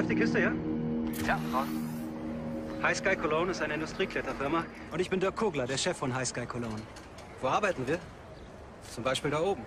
Läuft die Kiste, ja? Ja, raus. High Sky Cologne ist eine Industriekletterfirma. Und ich bin Dirk Kogler, der Chef von High Sky Cologne. Wo arbeiten wir? Zum Beispiel da oben.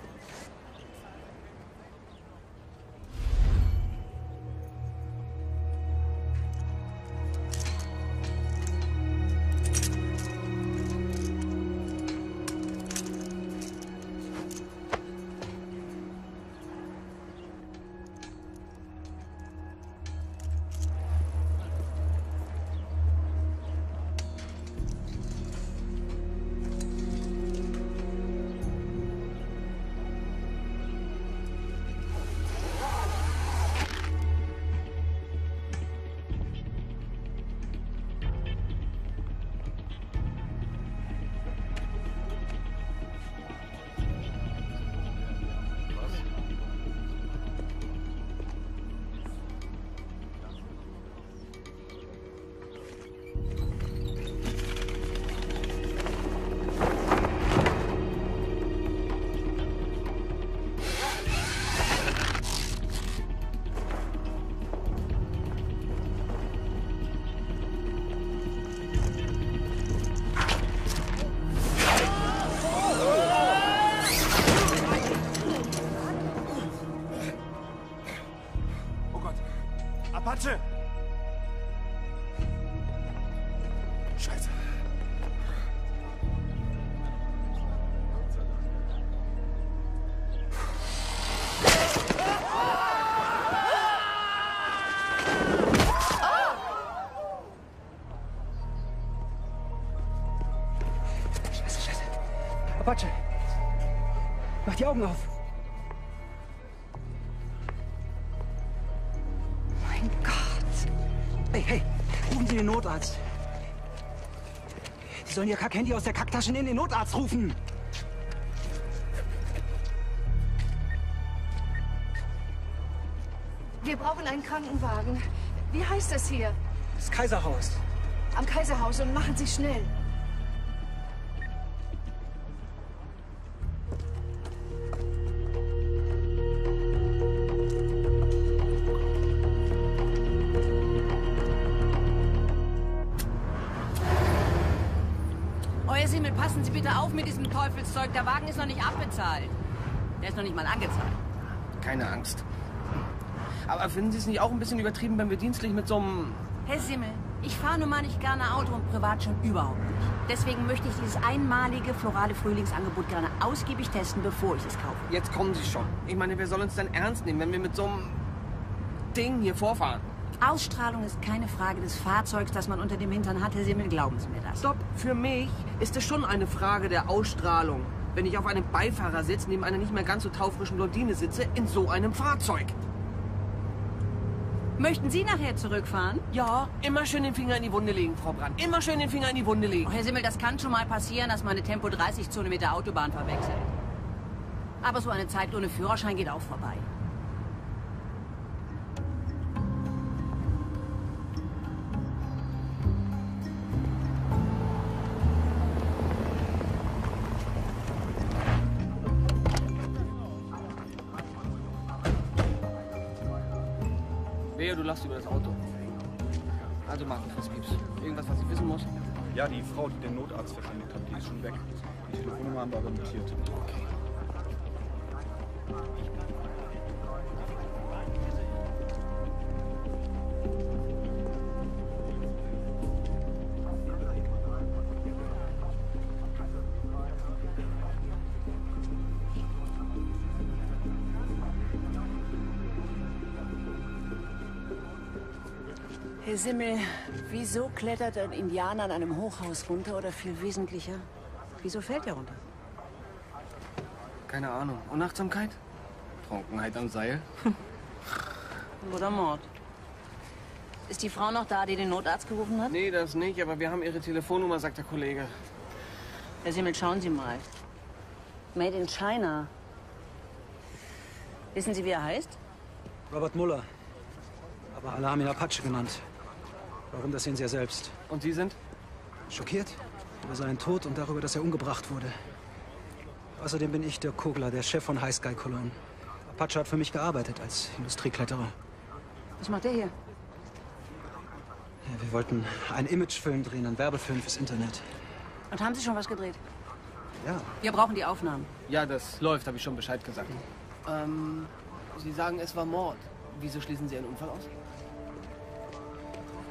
Die Augen auf. Mein Gott. Hey, hey, rufen Sie den Notarzt. Sie sollen Ihr Kack-Handy aus der Kacktasche in den Notarzt rufen. Wir brauchen einen Krankenwagen. Wie heißt das hier? Das Kaiserhaus. Am Kaiserhaus und machen Sie schnell. Diesem Teufelszeug. Der Wagen ist noch nicht abbezahlt. Der ist noch nicht mal angezahlt. Keine Angst. Aber finden Sie es nicht auch ein bisschen übertrieben, wenn wir dienstlich mit so einem... Herr Simmel, ich fahre nun mal nicht gerne Auto und privat schon überhaupt nicht. Deswegen möchte ich dieses einmalige florale Frühlingsangebot gerne ausgiebig testen, bevor ich es kaufe. Jetzt kommen Sie schon. Ich meine, wer soll uns denn ernst nehmen, wenn wir mit so einem Ding hier vorfahren? Ausstrahlung ist keine Frage des Fahrzeugs, das man unter dem Hintern hat, Herr Simmel, glauben Sie mir. Stopp, für mich ist es schon eine Frage der Ausstrahlung. Wenn ich auf einem Beifahrersitz neben einer nicht mehr ganz so taufrischen Blondine sitze, in so einem Fahrzeug. Möchten Sie nachher zurückfahren? Ja, immer schön den Finger in die Wunde legen, Frau Brandt. Immer schön den Finger in die Wunde Oh, legen. Herr Simmel, das kann schon mal passieren, dass man eine Tempo-30-Zone mit der Autobahn verwechselt. Aber so eine Zeit ohne Führerschein geht auch vorbei. Verständigt hat, die ist schon weg. Die Telefonnummer haben wir aber notiert. Herr Simmel, wieso klettert ein Indianer an einem Hochhaus runter oder viel wesentlicher? Wieso fällt er runter? Keine Ahnung. Unachtsamkeit? Trunkenheit am Seil? Oder Mord? Ist die Frau noch da, die den Notarzt gerufen hat? Nee, das nicht, aber wir haben ihre Telefonnummer, sagt der Kollege. Herr Simmel, schauen Sie mal. Made in China. Wissen Sie, wie er heißt? Robert Muller. Aber alle haben ihn Apache genannt. Warum, das sehen Sie ja selbst. Und Sie sind? Schockiert über seinen Tod und darüber, dass er umgebracht wurde. Außerdem bin ich der Kogler, der Chef von High Sky Cologne. Apache hat für mich gearbeitet als Industriekletterer. Was macht der hier? Ja, wir wollten einen Imagefilm drehen, einen Werbefilm fürs Internet. Und haben Sie schon was gedreht? Ja, Wir brauchen die Aufnahmen. Ja, das läuft, habe ich schon Bescheid gesagt. Ähm, Sie sagen, es war Mord. Wieso schließen Sie einen Unfall aus?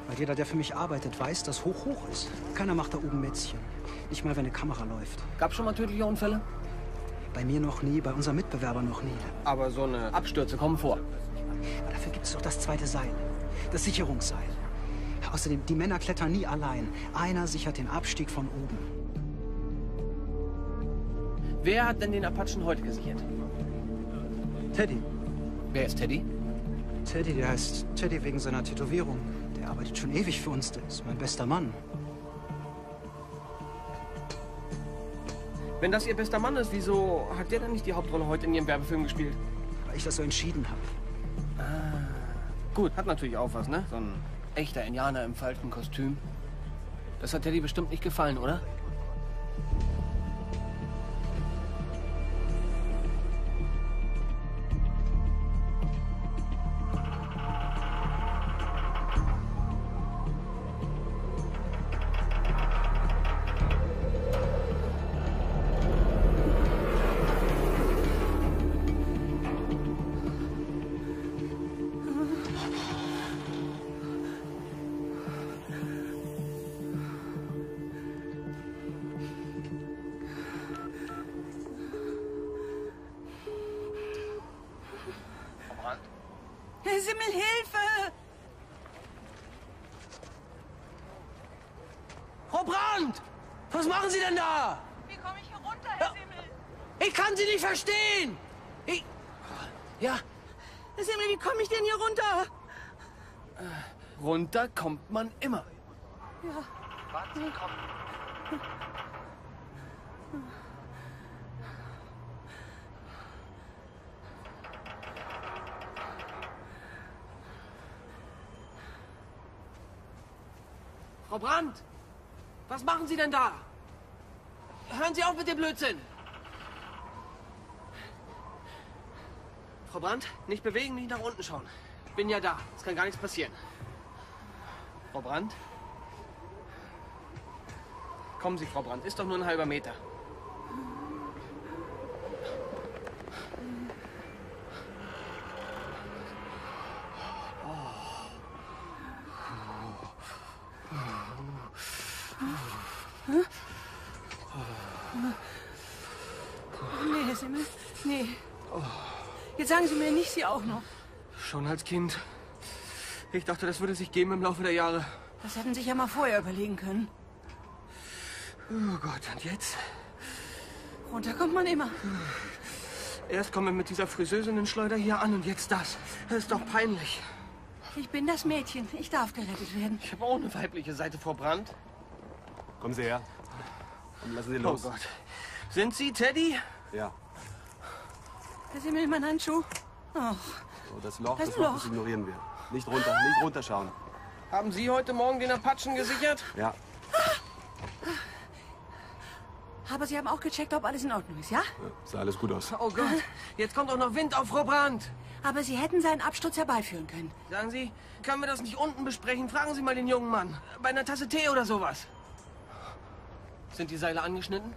Weil jeder, der für mich arbeitet, weiß, dass hoch hoch ist. Keiner macht da oben Mätzchen. Nicht mal, wenn eine Kamera läuft. Gab schon mal tödliche Unfälle? Bei mir noch nie, bei unserem Mitbewerber noch nie. Aber so eine Abstürze kommen vor. Aber dafür gibt es doch das zweite Seil. Das Sicherungsseil. Außerdem, die Männer klettern nie allein. Einer sichert den Abstieg von oben. Wer hat denn den Apachen heute gesichert? Teddy. Wer ist Teddy? Teddy, der heißt Teddy wegen seiner Tätowierung. Der arbeitet schon ewig für uns. Der ist mein bester Mann. Wenn das Ihr bester Mann ist, wieso hat der dann nicht die Hauptrolle heute in Ihrem Werbefilm gespielt? Weil ich das so entschieden habe. Gut, hat natürlich auch was, ne? So ein echter Indianer im falschen Kostüm. Das hat Teddy bestimmt nicht gefallen, oder? Frau Brandt! Was machen Sie denn da? Wie komme ich hier runter, Herr Simmel? Ich kann Sie nicht verstehen! Ich... Ja, Herr Simmel, wie komme ich denn hier runter? runter kommt man immer. Frau Brandt! Was machen Sie denn da? Hören Sie auf mit dem Blödsinn! Frau Brandt, nicht bewegen, nicht nach unten schauen. Bin ja da. Es kann gar nichts passieren. Frau Brandt? Kommen Sie, Frau Brandt. Ist doch nur ein halber Meter. Nee, Herr Simmel, nee. Jetzt sagen Sie mir Sie auch noch. Schon als Kind. Ich dachte, das würde sich geben im Laufe der Jahre. Das hätten Sie sich ja mal vorher überlegen können. Oh Gott, und jetzt? Runter kommt man immer. Erst kommen wir mit dieser Friseusinnenschleuder hier an und jetzt das. Das ist doch peinlich. Ich bin das Mädchen. Ich darf gerettet werden. Ich habe auch eine weibliche Seite, Frau Brandt. Kommen Sie her. Und lassen Sie Oh los. Gott. Sind Sie Teddy? Ja. Herr Simmel, mein Handschuh. Ach, So, das Loch, Das das Loch, Loch. das ignorieren wir. Nicht runter, nicht runterschauen. Haben Sie heute Morgen den Apachen gesichert? Ja. aber Sie haben auch gecheckt, ob alles in Ordnung ist, ja? ja, Sah alles gut aus. Oh Gott, jetzt kommt auch noch Wind auf Frau Brandt. Aber Sie hätten seinen Absturz herbeiführen können. Sagen Sie, können wir das nicht unten besprechen? Fragen Sie mal den jungen Mann. Bei einer Tasse Tee oder sowas. Sind die Seile angeschnitten?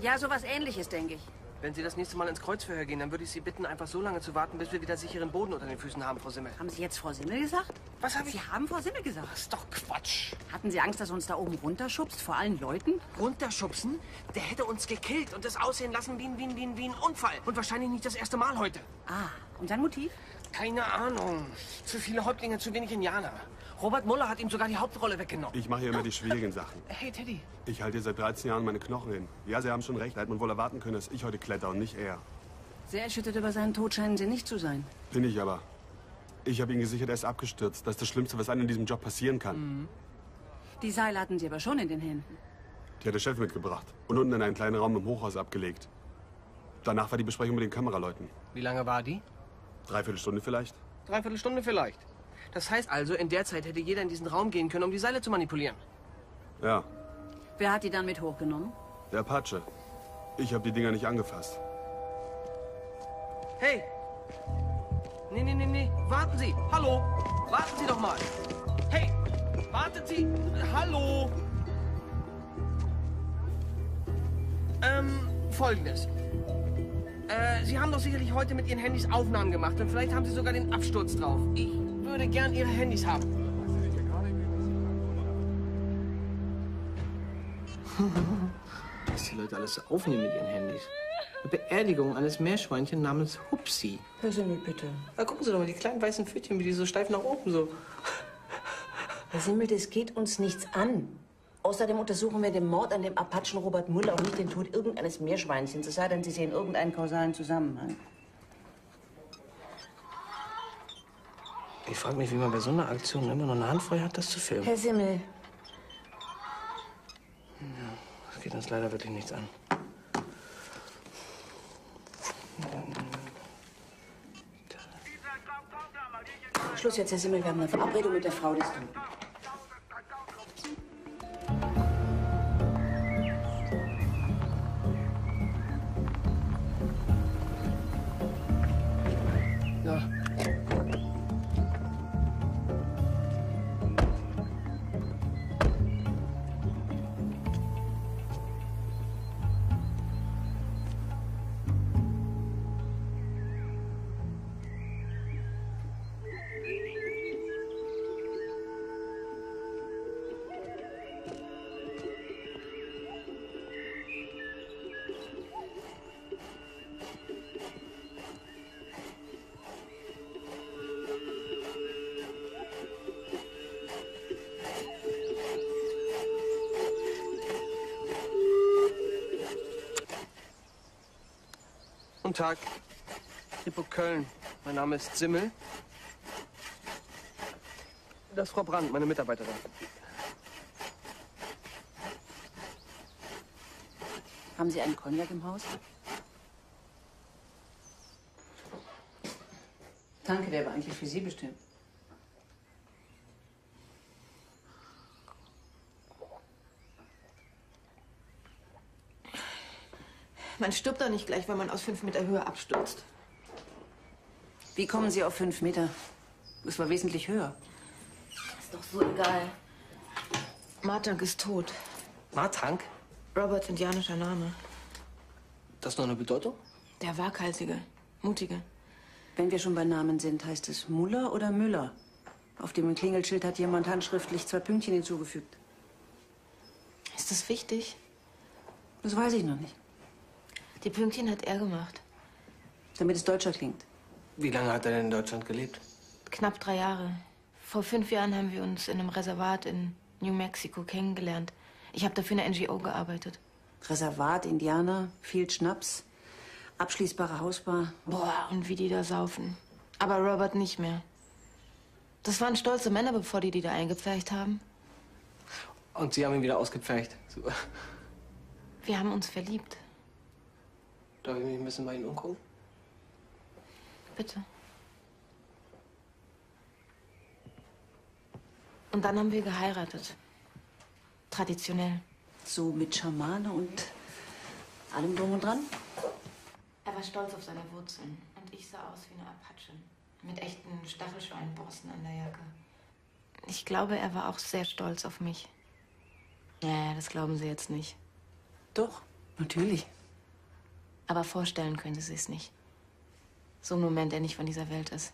Ja, sowas ähnliches, denke ich. Wenn Sie das nächste Mal ins Kreuzverhör gehen, dann würde ich Sie bitten, einfach so lange zu warten, bis wir wieder sicheren Boden unter den Füßen haben, Frau Simmel. Haben Sie jetzt Frau Simmel gesagt? Was habe ich? Sie haben Frau Simmel gesagt. Das ist doch Quatsch. Hatten Sie Angst, dass er uns da oben runterschubst, vor allen Leuten? Runterschubsen? Der hätte uns gekillt und das aussehen lassen wie ein, wie ein, wie ein, wie ein Unfall. Und wahrscheinlich nicht das erste Mal heute. Ah, und sein Motiv? Keine Ahnung. Zu viele Häuptlinge, zu wenig Indianer. Robert Muller hat ihm sogar die Hauptrolle weggenommen. Ich mache hier immer die schwierigen Sachen. Hey, Teddy. Ich halte hier seit 13 Jahren meine Knochen hin. Ja, Sie haben schon recht. Hätte man wohl erwarten können, dass ich heute kletter und nicht er. Sehr erschüttert über seinen Tod scheinen Sie nicht zu sein. Bin ich aber. Ich habe ihn gesichert, er ist abgestürzt. Das ist das Schlimmste, was einem in diesem Job passieren kann. Die Seile hatten Sie aber schon in den Händen. Die hat der Chef mitgebracht. Und unten in einen kleinen Raum im Hochhaus abgelegt. Danach war die Besprechung mit den Kameraleuten. Wie lange war die? Dreiviertel Stunde vielleicht? Dreiviertel Stunde vielleicht. Das heißt also, in der Zeit hätte jeder in diesen Raum gehen können, um die Seile zu manipulieren. Ja, Wer hat die dann mit hochgenommen? der Apache. Ich habe die Dinger nicht angefasst. Hey! Nee, nee, nee, nee. Warten Sie! Hallo! Warten Sie doch mal! Hey! Wartet Sie! Hallo! Ähm, folgendes. Äh, Sie haben doch sicherlich heute mit Ihren Handys Aufnahmen gemacht und vielleicht haben Sie sogar den Absturz drauf. Ich würde gern Ihre Handys haben. Was die Leute alles so aufnehmen mit ihren Handys. Eine Beerdigung eines Meerschweinchen namens Hupsi. Hör Sie mir bitte. Da gucken Sie doch mal, die kleinen weißen Pfötchen, wie die so steif nach oben so. Herr Simmel, das geht uns nichts an. Außerdem untersuchen wir den Mord an dem Apachen Robert Müller und nicht den Tod irgendeines Meerschweinchens. Es sei denn, Sie sehen irgendeinen kausalen Zusammenhang. Ich frage mich, wie man bei so einer Aktion immer noch eine Hand frei hat, das zu filmen. Herr Simmel, Das geht uns leider wirklich nichts an. Schluss jetzt, Herr Simmel. Wir haben eine Verabredung mit der Frau des Toten. Tag. Kripo Köln. Mein Name ist Simmel. Das ist Frau Brandt, meine Mitarbeiterin. Haben Sie einen Cognac im Haus? Danke, der war eigentlich für Sie bestimmt. Man stirbt doch nicht gleich, wenn man aus fünf Meter Höhe abstürzt. Wie kommen Sie auf fünf Meter? Es war wesentlich höher. Ist doch so egal. Martank ist tot. Martank? Roberts indianischer Name. Das noch eine Bedeutung? Der waghalsige, mutige. Wenn wir schon bei Namen sind, heißt es Muller oder Müller? Auf dem Klingelschild hat jemand handschriftlich zwei Pünktchen hinzugefügt. Ist das wichtig? Das weiß ich noch nicht. Die Pünktchen hat er gemacht. Damit es deutscher klingt. Wie lange hat er denn in Deutschland gelebt? Knapp drei Jahre. Vor fünf Jahren haben wir uns in einem Reservat in New Mexico kennengelernt. Ich habe dafür eine NGO gearbeitet. Reservat, Indianer, viel Schnaps, abschließbare Hausbar. Boah, und wie die da saufen. Aber Robert nicht mehr. Das waren stolze Männer, bevor die die da eingepfercht haben. Und Sie haben ihn wieder ausgepfercht. Super. Wir haben uns verliebt. Darf ich mich ein bisschen bei Ihnen umgucken? Bitte. Und dann haben wir geheiratet. Traditionell. So mit Schamane und allem drum und dran. Er war stolz auf seine Wurzeln. Und ich sah aus wie eine Apache. Mit echten Stachelschweinborsten an der Jacke. Ich glaube, er war auch sehr stolz auf mich. Ja, das glauben Sie jetzt nicht. Doch, natürlich. Aber vorstellen können Sie es nicht. So ein Moment, der nicht von dieser Welt ist.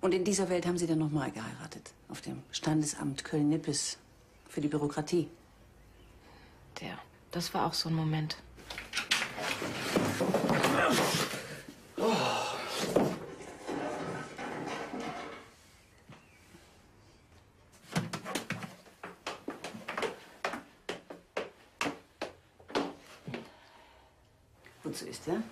Und in dieser Welt haben Sie dann nochmal geheiratet. Auf dem Standesamt Köln-Nippes für die Bürokratie. Der, das war auch so ein Moment. Wozu ist der?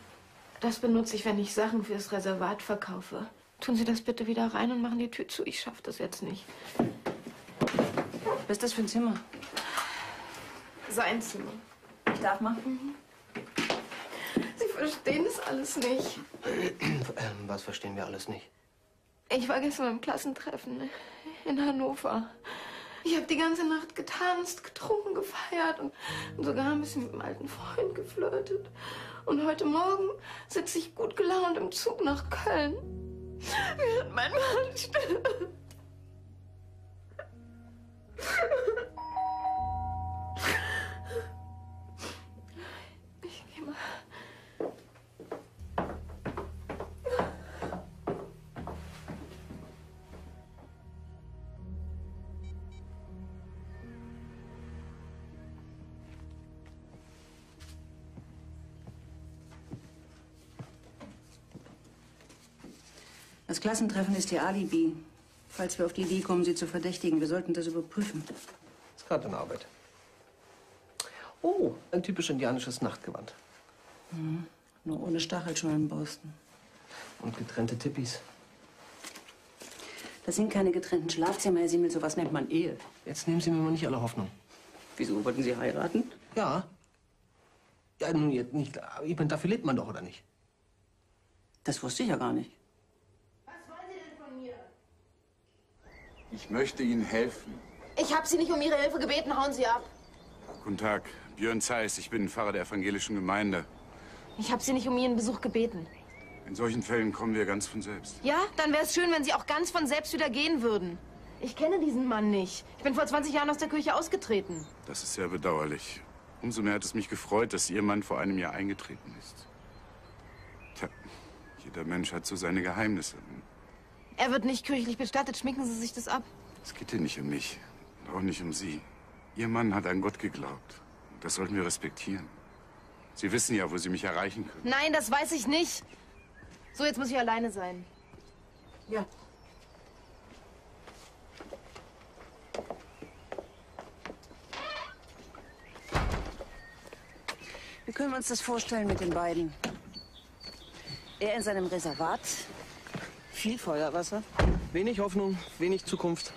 Das benutze ich, wenn ich Sachen fürs Reservat verkaufe. Tun Sie das bitte wieder rein und machen die Tür zu. Ich schaffe das jetzt nicht. Was ist das für ein Zimmer? Sein Zimmer. Ich darf mal. Sie verstehen das alles nicht. Ähm, was verstehen wir alles nicht? Ich war gestern beim Klassentreffen in Hannover. Ich habe die ganze Nacht getanzt, getrunken, gefeiert und, und sogar ein bisschen mit einem alten Freund geflirtet. Und heute Morgen sitze ich gut gelaunt im Zug nach Köln. Während mein Mann stirbt. Das Klassentreffen ist Ihr Alibi. Falls wir auf die Idee kommen, Sie zu verdächtigen, wir sollten das überprüfen. Ist gerade in Arbeit. Oh, ein typisch indianisches Nachtgewand. Nur ohne Stachelschwallenborsten. Und getrennte Tippis. Das sind keine getrennten Schlafzimmer, Herr Simmel. Sowas nennt man Ehe. Jetzt nehmen Sie mir mal nicht alle Hoffnung. Wieso wollten Sie heiraten? Ja. Ja, nun, jetzt nicht. Ich meine, dafür lebt man doch, oder nicht? Das wusste ich ja gar nicht. Ich möchte Ihnen helfen. Ich habe Sie nicht um Ihre Hilfe gebeten, hauen Sie ab. Guten Tag, Björn Zeiss. Ich bin Pfarrer der evangelischen Gemeinde. Ich habe Sie nicht um Ihren Besuch gebeten. In solchen Fällen kommen wir ganz von selbst. Ja, dann wäre es schön, wenn Sie auch ganz von selbst wieder gehen würden. Ich kenne diesen Mann nicht. Ich bin vor 20 Jahren aus der Kirche ausgetreten. Das ist sehr bedauerlich. Umso mehr hat es mich gefreut, dass Ihr Mann vor einem Jahr eingetreten ist. Tja, jeder Mensch hat so seine Geheimnisse. Er wird nicht kirchlich bestattet. Schminken Sie sich das ab. Es geht hier nicht um mich und auch nicht um Sie. Ihr Mann hat an Gott geglaubt. Das sollten wir respektieren. Sie wissen ja, wo Sie mich erreichen können. Nein, das weiß ich nicht. So, jetzt muss ich alleine sein. Ja. Wie können wir uns das vorstellen mit den beiden? Er in seinem Reservat, viel Feuerwasser. Wenig Hoffnung, wenig Zukunft.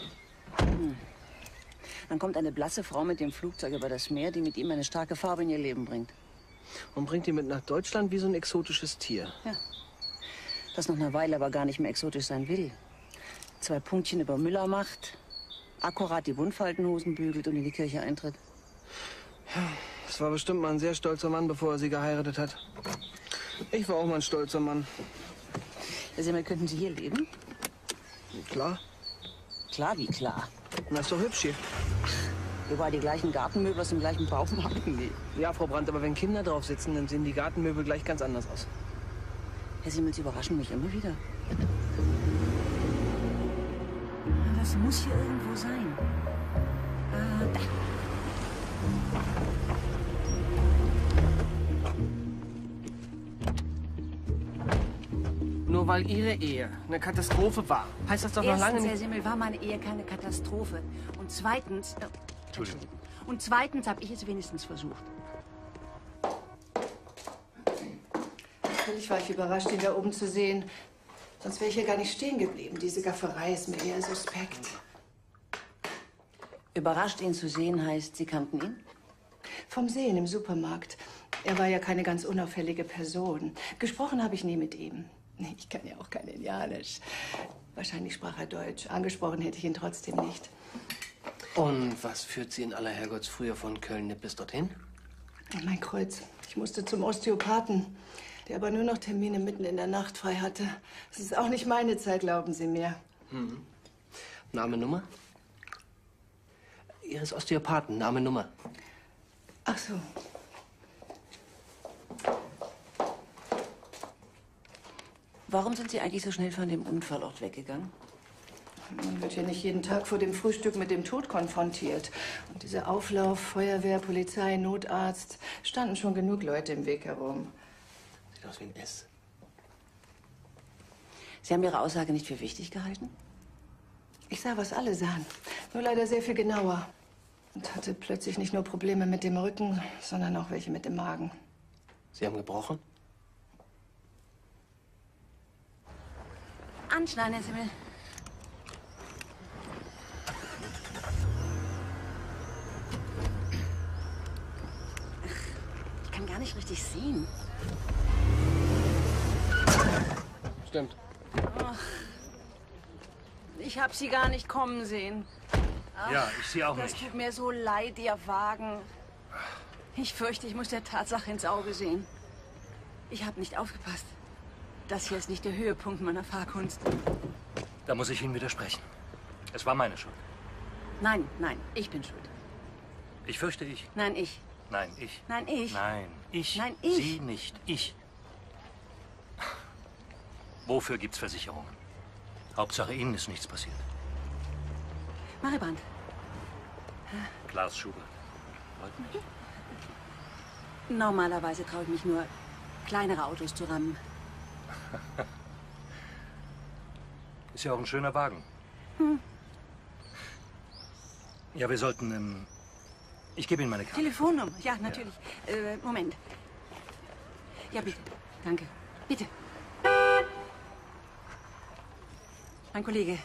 Dann kommt eine blasse Frau mit dem Flugzeug über das Meer, die mit ihm eine starke Farbe in ihr Leben bringt. Und bringt ihn mit nach Deutschland wie so ein exotisches Tier. Das noch eine Weile aber gar nicht mehr exotisch sein will. Zwei Punktchen über Müller macht, akkurat die Wundfaltenhosen bügelt und in die Kirche eintritt. Das war bestimmt mal ein sehr stolzer Mann, bevor er sie geheiratet hat. Ich war auch mal ein stolzer Mann. Herr Simmel, könnten Sie hier leben? Klar. Klar, wie klar. Na, ist doch hübsch hier. Überall die gleichen Gartenmöbel aus dem gleichen Baumarkt. Nee. Ja, Frau Brandt, aber wenn Kinder drauf sitzen, dann sehen die Gartenmöbel gleich ganz anders aus. Herr Simmel, Sie überraschen mich immer wieder. Das muss hier irgendwo sein. Ah, da. Nur weil Ihre Ehe eine Katastrophe war, heißt das doch noch lange Erstens, Herr nicht... Simmel, war meine Ehe keine Katastrophe. Und zweitens... Äh, Entschuldigung. Und zweitens habe ich es wenigstens versucht. Natürlich war ich überrascht, ihn da oben zu sehen. Sonst wäre ich hier gar nicht stehen geblieben. Diese Gafferei ist mir eher suspekt. Überrascht, ihn zu sehen, heißt, Sie kannten ihn? Vom Sehen im Supermarkt. Er war ja keine ganz unauffällige Person. Gesprochen habe ich nie mit ihm. Ich kann ja auch kein Indianisch. Wahrscheinlich sprach er Deutsch. Angesprochen hätte ich ihn trotzdem nicht. Und was führt Sie in aller Herrgottsfrühe von Köln-Nippes dorthin? Mein Kreuz. Ich musste zum Osteopathen, der aber nur noch Termine mitten in der Nacht frei hatte. Es ist auch nicht meine Zeit, glauben Sie mir. Name, Nummer? Ihres Osteopathen, Name, Nummer. Ach so. Warum sind Sie eigentlich so schnell von dem Unfallort weggegangen? Man wird ja nicht jeden Tag vor dem Frühstück mit dem Tod konfrontiert. Und dieser Auflauf, Feuerwehr, Polizei, Notarzt, standen schon genug Leute im Weg herum. Sieht aus wie ein S. Sie haben Ihre Aussage nicht für wichtig gehalten? Ich sah, was alle sahen. Nur leider sehr viel genauer. Und hatte plötzlich nicht nur Probleme mit dem Rücken, sondern auch welche mit dem Magen. Sie haben gebrochen? Anschneiden, Herr Simmel. Ach, Ich kann gar nicht richtig sehen. Stimmt. Ich habe Sie gar nicht kommen sehen. Ja, ich sehe auch Das nicht. tut mir so leid, Ihr Wagen. Ich fürchte, ich muss der Tatsache ins Auge sehen. Ich habe nicht aufgepasst. Das hier ist nicht der Höhepunkt meiner Fahrkunst. Da muss ich Ihnen widersprechen. Es war meine Schuld. Nein, nein, ich bin schuld. Ich fürchte ich. Nein, ich. Nein, ich. Nein, ich. Nein, ich. Nein, ich. Sie nicht. Ich. Wofür gibt's Versicherungen? Hauptsache Ihnen ist nichts passiert. Mariband. Klaas Schubert. Freut mich. Normalerweise traue ich mich nur, kleinere Autos zu rammen. Ist ja auch ein schöner Wagen. Hm. Ja, wir sollten. Ähm, ich gebe Ihnen meine Karte. Telefonnummer, ja, natürlich. Äh, Moment. Ja, bitte. Danke. Bitte. Mein Kollege.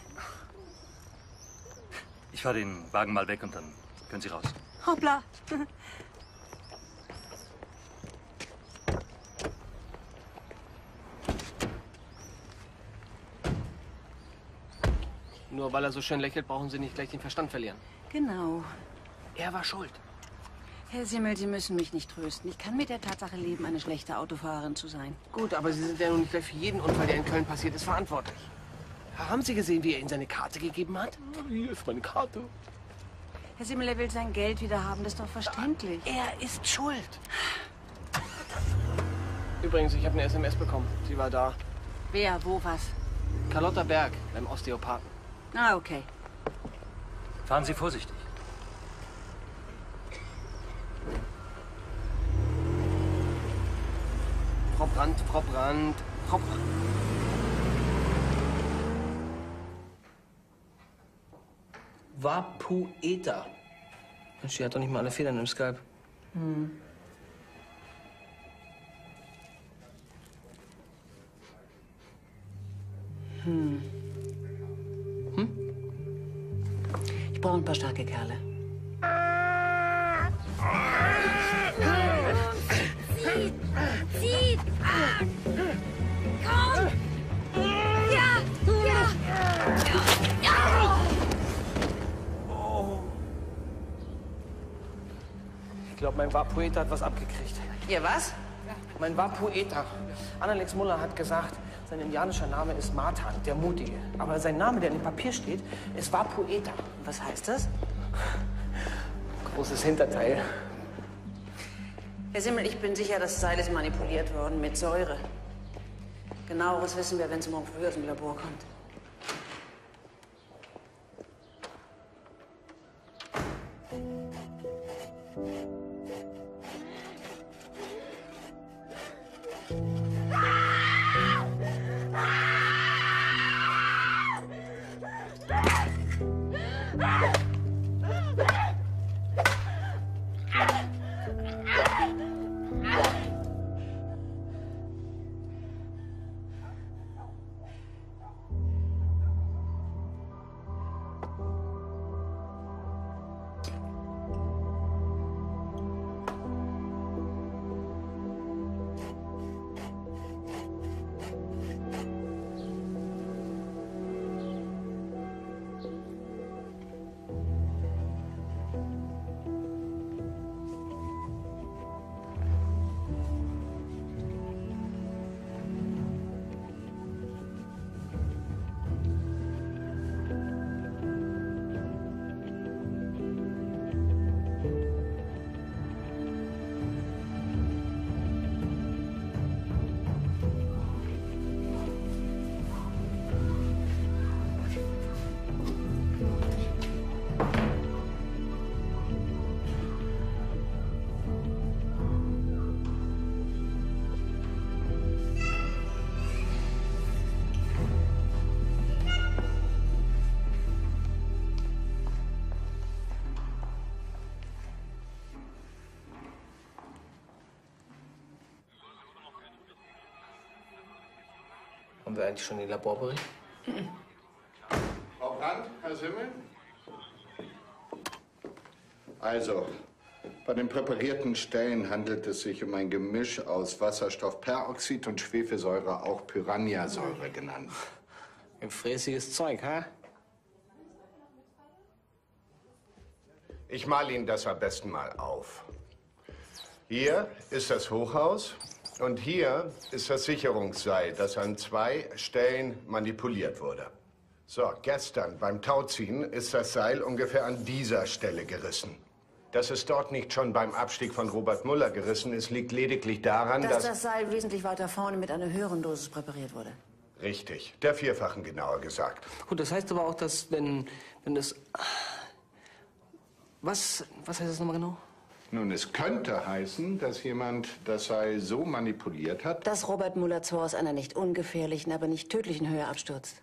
Ich fahre den Wagen mal weg und dann können Sie raus. Hoppla. Nur weil er so schön lächelt, brauchen Sie nicht gleich den Verstand verlieren. Genau. Er war schuld. Herr Simmel, Sie müssen mich nicht trösten. Ich kann mit der Tatsache leben, eine schlechte Autofahrerin zu sein. Gut, aber Sie sind ja nun nicht gleich für jeden Unfall, der in Köln passiert ist, verantwortlich. Haben Sie gesehen, wie er Ihnen seine Karte gegeben hat? Hier ist meine Karte. Herr Simmel, er will sein Geld wieder haben, das ist doch verständlich. Er ist schuld. Übrigens, ich habe eine SMS bekommen. Sie war da. Wer, wo, was? Carlotta Berg, beim Osteopathen. Ah, okay. Fahren Sie vorsichtig. Frau Brandt, Frau Brandt, Frau Brandt. Vapueta. Mensch, die hat doch nicht mal alle Federn im Skype. Hm. Hm. Hm? Ich brauche ein paar starke Kerle. Zieht! Zieht! Komm! Ja! Ja! Ja! Ich glaube, mein Vapueta hat was abgekriegt. Ihr was? Mein Vapueta. Annalex Muller hat gesagt, sein indianischer Name ist Matan, der Mutige. Aber sein Name, der in dem Papier steht, ist Vapueta. Was heißt das? Großes Hinterteil. Herr Simmel, ich bin sicher, das Seil ist manipuliert worden mit Säure. Genaueres wissen wir, wenn es morgen früh aus dem Labor kommt. Wir eigentlich schon den Laborbericht? Frau Brandt, Herr Simmel? Also, bei den präparierten Stellen handelt es sich um ein Gemisch aus Wasserstoffperoxid und Schwefelsäure, auch Piranhasäure genannt. Ein fräßiges Zeug, hä? Ich male Ihnen das am besten mal auf. Hier ist das Hochhaus Und hier ist das Sicherungsseil, das an zwei Stellen manipuliert wurde. So, gestern beim Tauziehen ist das Seil ungefähr an dieser Stelle gerissen. Dass es dort nicht schon beim Abstieg von Robert Muller gerissen ist, liegt lediglich daran, Dass dass... das Seil wesentlich weiter vorne mit einer höheren Dosis präpariert wurde. Richtig, der Vierfachen genauer gesagt. Gut, das heißt aber auch, dass wenn, wenn es... Was, was heißt das nochmal genau? Nun, es könnte heißen, dass jemand das Seil so manipuliert hat. Dass Robert Muller zwar aus einer nicht ungefährlichen, aber nicht tödlichen Höhe abstürzt.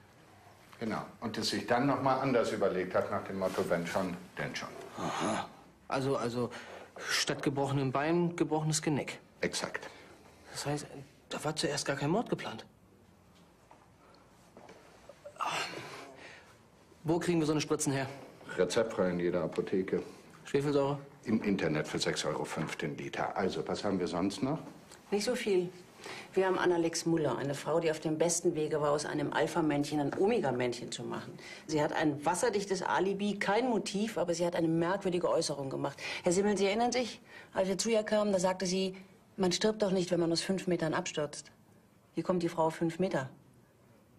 Genau. Und es sich dann noch mal anders überlegt hat, nach dem Motto, wenn schon, denn schon. Aha. Also, also statt gebrochenem Bein, gebrochenes Genick. Exakt. Das heißt, da war zuerst gar kein Mord geplant. Wo kriegen wir so eine Spritzen her? Rezeptfrei in jeder Apotheke. Schwefelsäure? Im Internet für 6,05 Euro den Liter. Also, was haben wir sonst noch? Nicht so viel. Wir haben Annalex Muller, eine Frau, die auf dem besten Wege war, aus einem Alpha-Männchen ein Omega-Männchen zu machen. Sie hat ein wasserdichtes Alibi, kein Motiv, aber sie hat eine merkwürdige Äußerung gemacht. Herr Simmel, Sie erinnern sich, als wir zu ihr kamen, da sagte sie, man stirbt doch nicht, wenn man aus fünf Metern abstürzt. Hier kommt die Frau auf fünf Meter.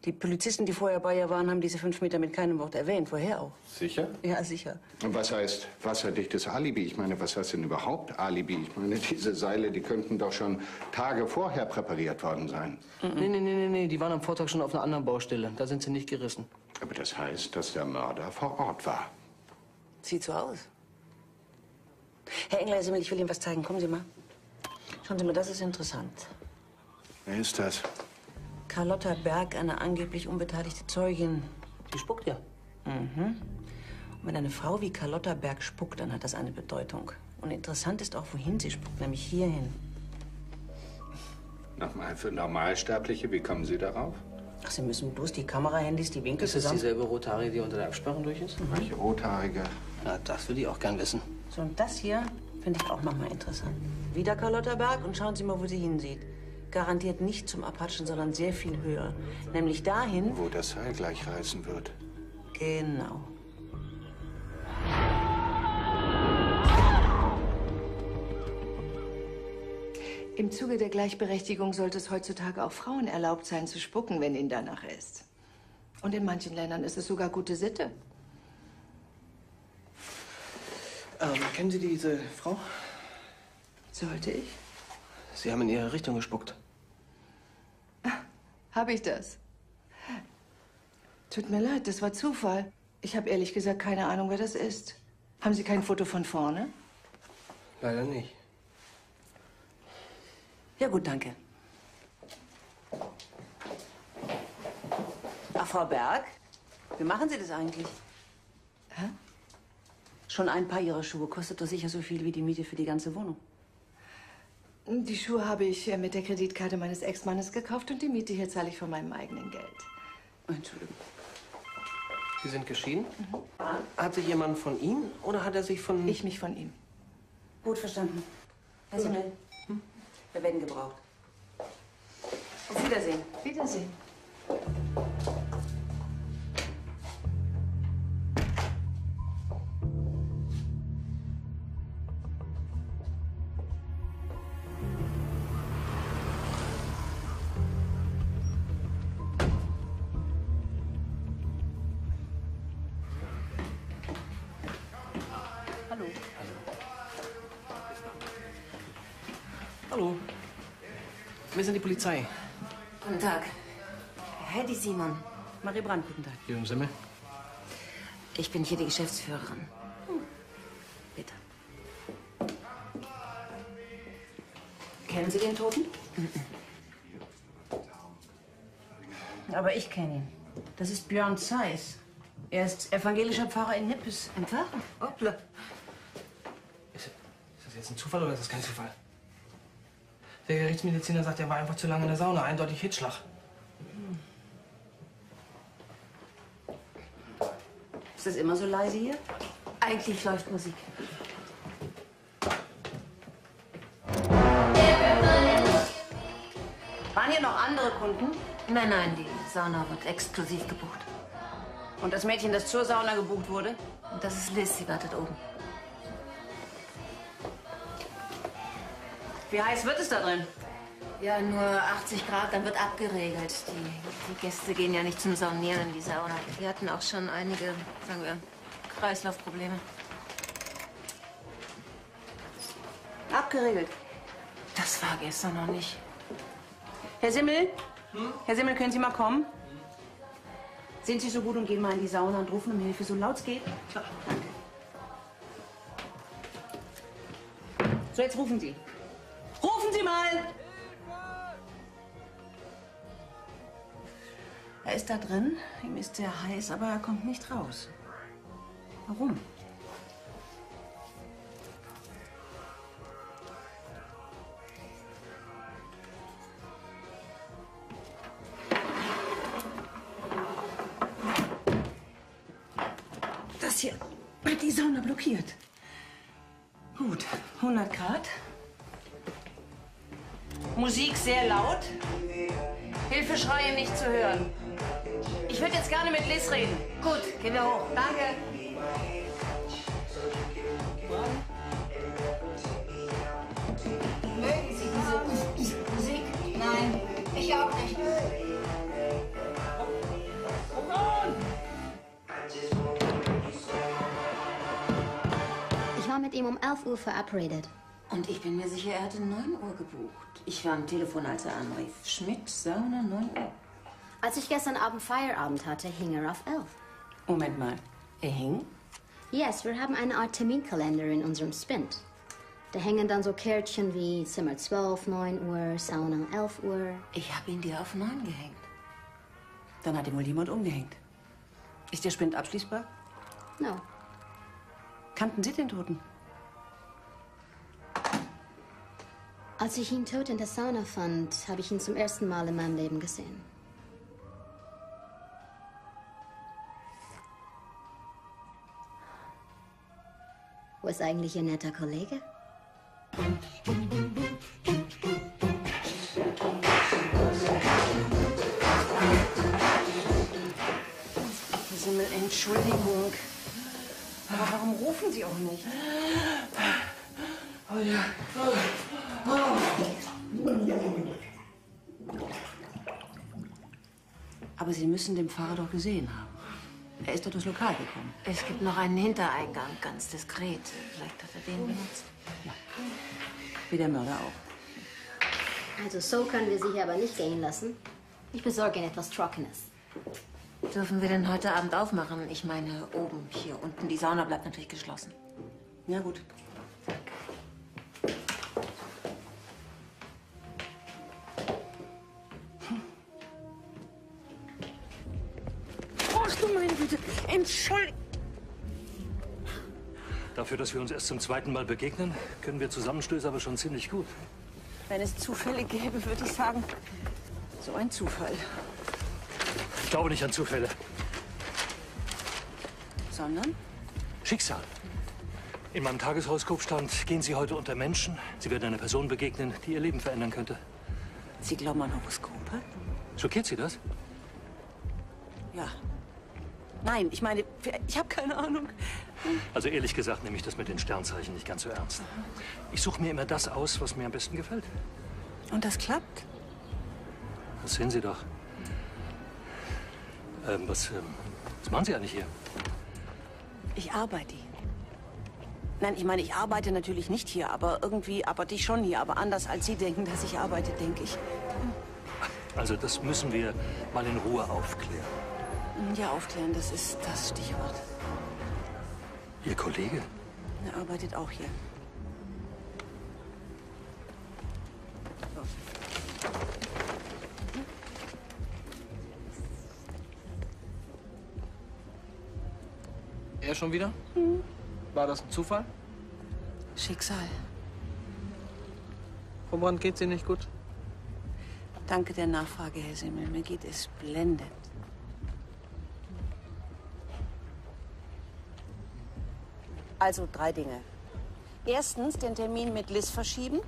Die Polizisten, die vorher bei ihr waren, haben diese fünf Meter mit keinem Wort erwähnt. Vorher auch. Sicher? Ja, sicher. Und was heißt wasserdichtes Alibi? Ich meine, was heißt denn überhaupt Alibi? Ich meine, diese Seile, die könnten doch schon Tage vorher präpariert worden sein. Nee, nee, nee, nee, nee, die waren am Vortag schon auf einer anderen Baustelle. Da sind sie nicht gerissen. Aber das heißt, dass der Mörder vor Ort war. Sieht so aus. Herr Engler, ich will Ihnen was zeigen. Kommen Sie mal. Schauen Sie mal, das ist interessant. Wer ist das? Carlotta Berg, eine angeblich unbeteiligte Zeugin. Die spuckt ja. Mhm. Und wenn eine Frau wie Carlotta Berg spuckt, dann hat das eine Bedeutung. Und interessant ist auch, wohin sie spuckt, nämlich hierhin. Nochmal für Normalsterbliche, wie kommen Sie darauf? Ach, Sie müssen bloß die Kamerahandys, die Winkel Ist das zusammen... dieselbe Rothaarige, die unter der Absperrung durch ist? Welche Rothaarige? Na, das würde ich auch gern wissen. So, und das hier finde ich auch nochmal interessant. Wieder Carlotta Berg und schauen Sie mal, wo sie hinsieht. Garantiert nicht zum Apachen, sondern sehr viel höher. Nämlich dahin... Wo das Seil gleich reißen wird. Genau. Im Zuge der Gleichberechtigung sollte es heutzutage auch Frauen erlaubt sein, zu spucken, wenn ihnen danach ist. Und in manchen Ländern ist es sogar gute Sitte. Ähm, kennen Sie diese Frau? Sollte ich? Sie haben in ihre Richtung gespuckt. Habe ich das? Tut mir leid, das war Zufall. Ich habe ehrlich gesagt keine Ahnung, wer das ist. Haben Sie kein Foto von vorne? Leider nicht. Ja gut, danke. Ach, Frau Berg, wie machen Sie das eigentlich? Hä? Schon ein paar Ihrer Schuhe kostet doch sicher so viel wie die Miete für die ganze Wohnung. Die Schuhe habe ich äh, mit der Kreditkarte meines Ex-Mannes gekauft und die Miete hier zahle ich von meinem eigenen Geld. Entschuldigung. Sie sind geschieden? Hat sich jemand von Ihnen oder hat er sich von... Ich mich von ihm. Gut verstanden. Herr Simmel, hm? wir werden gebraucht. Auf Wiedersehen. Wiedersehen. Wir sind die Polizei. Guten Tag. Hedy Simon. Marie Brandt, guten Tag. Jürgen Simmel. Ich bin hier die Geschäftsführerin. Hm. Bitte. Kennen Sie den Toten? Aber ich kenne ihn. Das ist Björn Zeiss. Er ist evangelischer Pfarrer in Nippes. Ein Pfarrer? Hoppla. Ist das jetzt ein Zufall oder ist das kein Zufall? Der Gerichtsmediziner sagt, er war einfach zu lange in der Sauna. Eindeutig Hitzschlag. Ist das immer so leise hier? Eigentlich läuft Musik. Waren hier noch andere Kunden? Nein, nein, die Sauna wird exklusiv gebucht. Und das Mädchen, das zur Sauna gebucht wurde? Und das ist Liz, sie wartet oben. Wie heiß wird es da drin? Ja, nur 80 Grad, dann wird abgeregelt. Die, die Gäste gehen ja nicht zum Saunieren in die Sauna. Die hatten auch schon einige, sagen wir, Kreislaufprobleme. Abgeregelt. Das war gestern noch nicht. Herr Simmel? Herr Simmel, können Sie mal kommen? Sind Sie so gut und gehen mal in die Sauna und rufen um Hilfe, so laut es geht? Danke. So, jetzt rufen Sie. Sie mal! Er ist da drin, ihm ist sehr heiß, aber er kommt nicht raus. Warum? Das hier hat die Sauna blockiert. Gut, 100 Grad. Musik sehr laut. Hilfeschreie nicht zu hören. Ich würde jetzt gerne mit Liz reden. Gut, gehen wir hoch. Danke. Mögen Sie diese Musik? Nein, ich auch nicht. Ich war mit ihm um 11 Uhr verabredet. Und ich bin mir sicher, er hatte 9 Uhr gebucht. Ich war am Telefon, als er anrief. Schmidt, Sauna, 9 Uhr. Als ich gestern Abend Feierabend hatte, hing er auf 11. Moment mal. Er hing? Yes, wir haben eine Art Terminkalender in unserem Spind. Da hängen dann so Kärtchen wie Zimmer 12, 9 Uhr, Sauna 11 Uhr. Ich habe ihn dir auf 9 gehängt. Dann hat ihn wohl jemand umgehängt. Ist der Spind abschließbar? No. Kannten Sie den Toten? Als ich ihn tot in der Sauna fand, habe ich ihn zum ersten Mal in meinem Leben gesehen. Wo ist eigentlich Ihr netter Kollege? Herr Simmel, Entschuldigung. Aber warum rufen Sie auch nicht? Oh ja. Aber Sie müssen den Fahrer doch gesehen haben. Er ist doch durchs Lokal gekommen. Es gibt noch einen Hintereingang, ganz diskret. Vielleicht hat er den benutzt. Wie der Mörder auch. Also so können wir Sie hier aber nicht gehen lassen. Ich besorge Ihnen etwas Trockenes. Dürfen wir denn heute Abend aufmachen? Ich meine, oben, hier unten. Die Sauna bleibt natürlich geschlossen. Ja, gut. Entschuldigung. Dafür, dass wir uns erst zum zweiten Mal begegnen, können wir Zusammenstöße aber schon ziemlich gut. Wenn es Zufälle gäbe, würde ich sagen, so ein Zufall. Ich glaube nicht an Zufälle. Sondern? Schicksal. In meinem Tageshoroskop stand, gehen Sie heute unter Menschen. Sie werden einer Person begegnen, die Ihr Leben verändern könnte. Sie glauben an Horoskope? Schockiert Sie das? Ja. Nein, ich meine, ich habe keine Ahnung. Also ehrlich gesagt nehme ich das mit den Sternzeichen nicht ganz so ernst. Ich suche mir immer das aus, was mir am besten gefällt. Und das klappt? Das sehen Sie doch. Ähm, was, ähm, was machen Sie eigentlich hier? Ich arbeite hier. Nein, ich meine, ich arbeite natürlich nicht hier, aber irgendwie arbeite ich schon hier. Aber anders als Sie denken, dass ich arbeite, denke ich. Also das müssen wir mal in Ruhe aufklären. Ja, aufklären, das ist das Stichwort. Ihr Kollege? Er arbeitet auch hier. Er schon wieder? War das ein Zufall? Schicksal. Frau Brandt, geht's Ihnen nicht gut? Danke der Nachfrage, Herr Simmel. Mir geht es blendend. Also drei Dinge. Erstens den Termin mit Liz verschieben.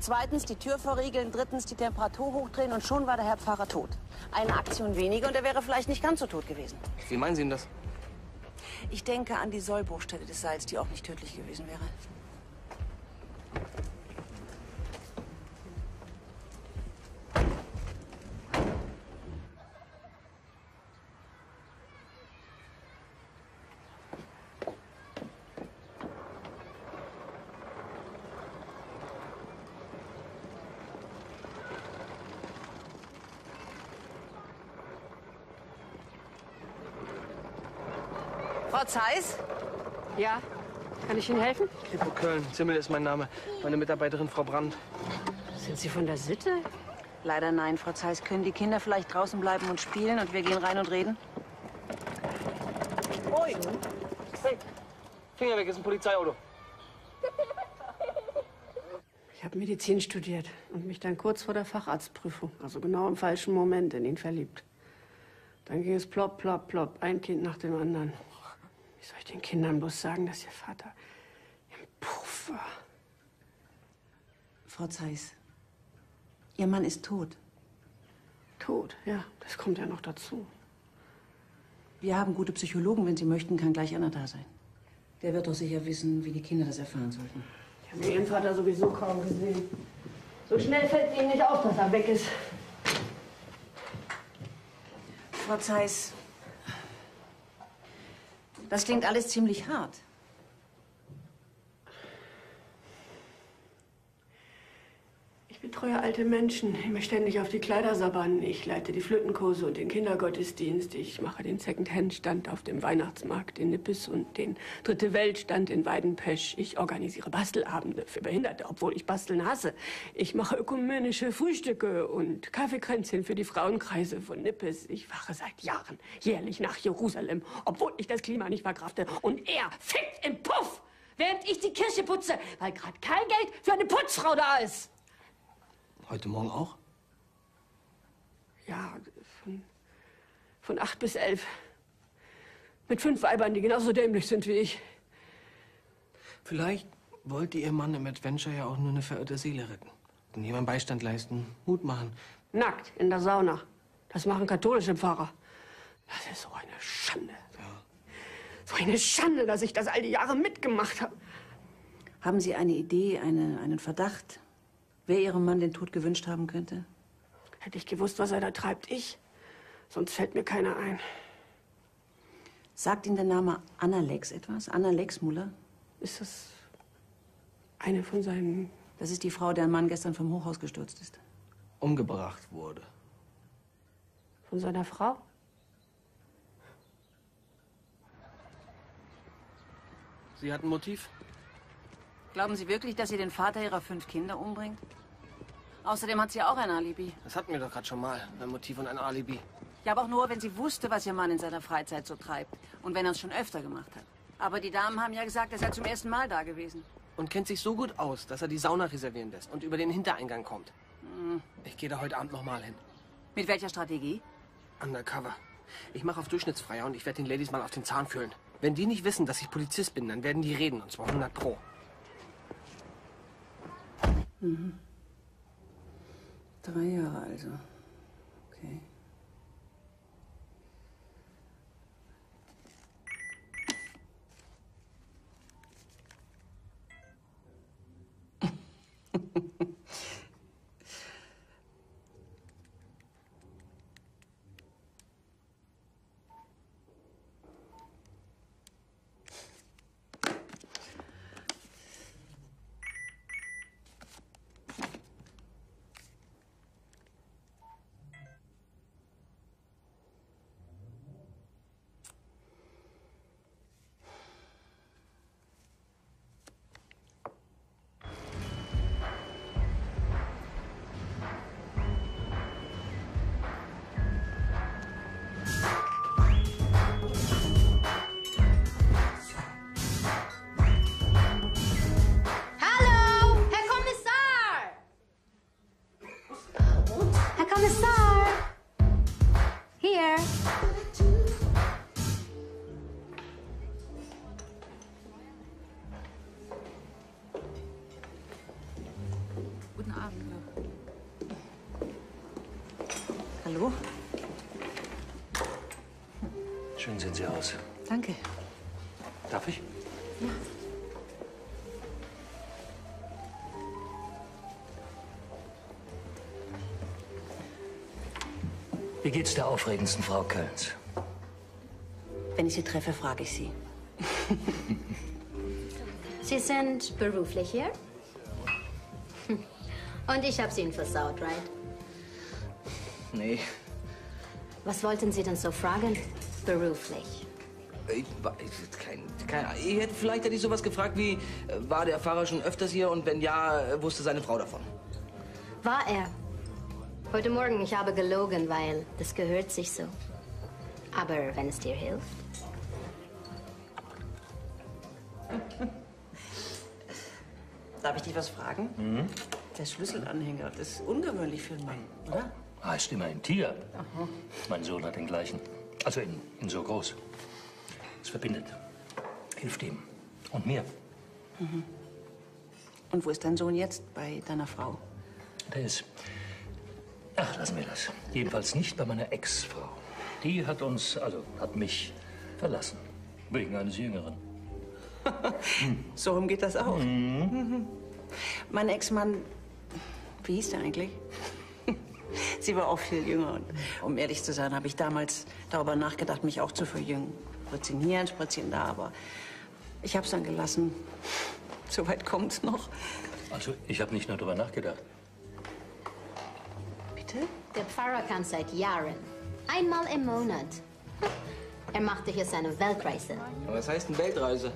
Zweitens die Tür verriegeln. Drittens die Temperatur hochdrehen. Und schon war der Herr Pfarrer tot. Eine Aktion weniger und er wäre vielleicht nicht ganz so tot gewesen. Wie meinen Sie denn das? Ich denke an die Sollbruchstelle des Seils, die auch nicht tödlich gewesen wäre. Frau Zeiss? Ja, kann ich Ihnen helfen? Kripo Köln, Simmel ist mein Name. Meine Mitarbeiterin Frau Brandt. Sind Sie von der Sitte? Leider nein, Frau Zeiss. Können die Kinder vielleicht draußen bleiben und spielen und wir gehen rein und reden? Ui. Hey, Finger weg, ist ein Polizeiauto. Ich habe Medizin studiert und mich dann kurz vor der Facharztprüfung, also genau im falschen Moment, in ihn verliebt. Dann ging es plopp, plopp, plopp, ein Kind nach dem anderen. Wie soll ich den Kindern bloß sagen, dass ihr Vater im Puff war? Frau Zeiss, Ihr Mann ist tot. Tot, ja, das kommt ja noch dazu. Wir haben gute Psychologen. Wenn Sie möchten, kann gleich einer da sein. Der wird doch sicher wissen, wie die Kinder das erfahren sollten. Ich habe Ihren Vater sowieso kaum gesehen. So schnell fällt Ihnen nicht auf, dass er weg ist. Frau Zeiss, das klingt alles ziemlich hart. Betreue alte Menschen, immer ständig auf die Kleider sabbern. Ich leite die Flötenkurse und den Kindergottesdienst. Ich mache den Second-Hand-Stand auf dem Weihnachtsmarkt in Nippes und den Dritte Welt-Stand in Weidenpesch. Ich organisiere Bastelabende für Behinderte, obwohl ich Basteln hasse. Ich mache ökumenische Frühstücke und Kaffeekränzchen für die Frauenkreise von Nippes. Ich fahre seit Jahren jährlich nach Jerusalem, obwohl ich das Klima nicht verkrafte. Und er fickt im Puff, während ich die Kirche putze, weil gerade kein Geld für eine Putzfrau da ist. Heute Morgen auch? Ja, von, von acht bis elf. Mit fünf Weibern, die genauso dämlich sind wie ich. Vielleicht wollte Ihr Mann im Adventure ja auch nur eine verirrte Seele retten. Und jemand Beistand leisten, Mut machen. Nackt in der Sauna. Das machen katholische Pfarrer. Das ist so eine Schande. So eine Schande, dass ich das all die Jahre mitgemacht habe. Haben Sie eine Idee, eine, einen Verdacht, wer Ihrem Mann den Tod gewünscht haben könnte? Hätte ich gewusst, was er da treibt, ich. Sonst fällt mir keiner ein. Sagt Ihnen der Name Anna Lex etwas? Anna Lex Muller? Ist das eine von seinen... Das ist die Frau, deren Mann gestern vom Hochhaus gestürzt ist. Umgebracht wurde. Von seiner Frau? Sie hat ein Motiv? Glauben Sie wirklich, dass sie den Vater ihrer fünf Kinder umbringt? Außerdem hat sie auch ein Alibi. Das hatten wir doch gerade schon mal. Ein Motiv und ein Alibi. Ja, aber auch nur, wenn sie wusste, was ihr Mann in seiner Freizeit so treibt. Und wenn er es schon öfter gemacht hat. Aber die Damen haben ja gesagt, er sei zum ersten Mal da gewesen. Und kennt sich so gut aus, dass er die Sauna reservieren lässt und über den Hintereingang kommt. Hm. Ich gehe da heute Abend noch mal hin. Mit welcher Strategie? Undercover. Ich mache auf Durchschnittsfreier und ich werde den Ladies mal auf den Zahn fühlen. Wenn die nicht wissen, dass ich Polizist bin, dann werden die reden. Und zwar 100 pro. Mhm. Drei Jahre also. Okay. Hallo? Schön sehen Sie aus. Danke. Darf ich? Ja. Wie geht's der aufregendsten Frau Kölns? Wenn ich Sie treffe, frage ich Sie. Sie sind beruflich hier? Und ich habe Sie Ihnen versaut, right? Nee. Was wollten Sie denn so fragen? Beruflich. Ich, weiß kein, kein, ich hätte, vielleicht hätte ich sowas gefragt wie, äh, war der Pfarrer schon öfters hier und wenn ja, äh, wusste seine Frau davon? War er. Heute Morgen, ich habe gelogen, weil das gehört sich so. Aber wenn es dir hilft. Darf ich dich was fragen? Mhm. Der Schlüsselanhänger, das ist ungewöhnlich für einen Mann, oder? Heißt immerhin Tier. Mein Sohn hat den gleichen. Also in, in so groß. Es verbindet. Hilft ihm. Und mir. Mhm. Und wo ist dein Sohn jetzt? Bei deiner Frau? Der ist. Ach, lassen wir das. Jedenfalls nicht bei meiner Ex-Frau. Die hat uns, also hat mich verlassen. Wegen eines Jüngeren. So rum geht das auch. Mhm. Mein Ex-Mann, wie hieß der eigentlich? Sie war auch viel jünger. Und um ehrlich zu sein, habe ich damals darüber nachgedacht, mich auch zu verjüngen. Spritzchen hier, ein Spritzchen da, aber ich habe es dann gelassen. So weit kommt's noch. Also, ich habe nicht nur darüber nachgedacht. Bitte? Der Pfarrer kam seit Jahren. Einmal im Monat. Er machte hier seine Weltreise. Was heißt denn Weltreise?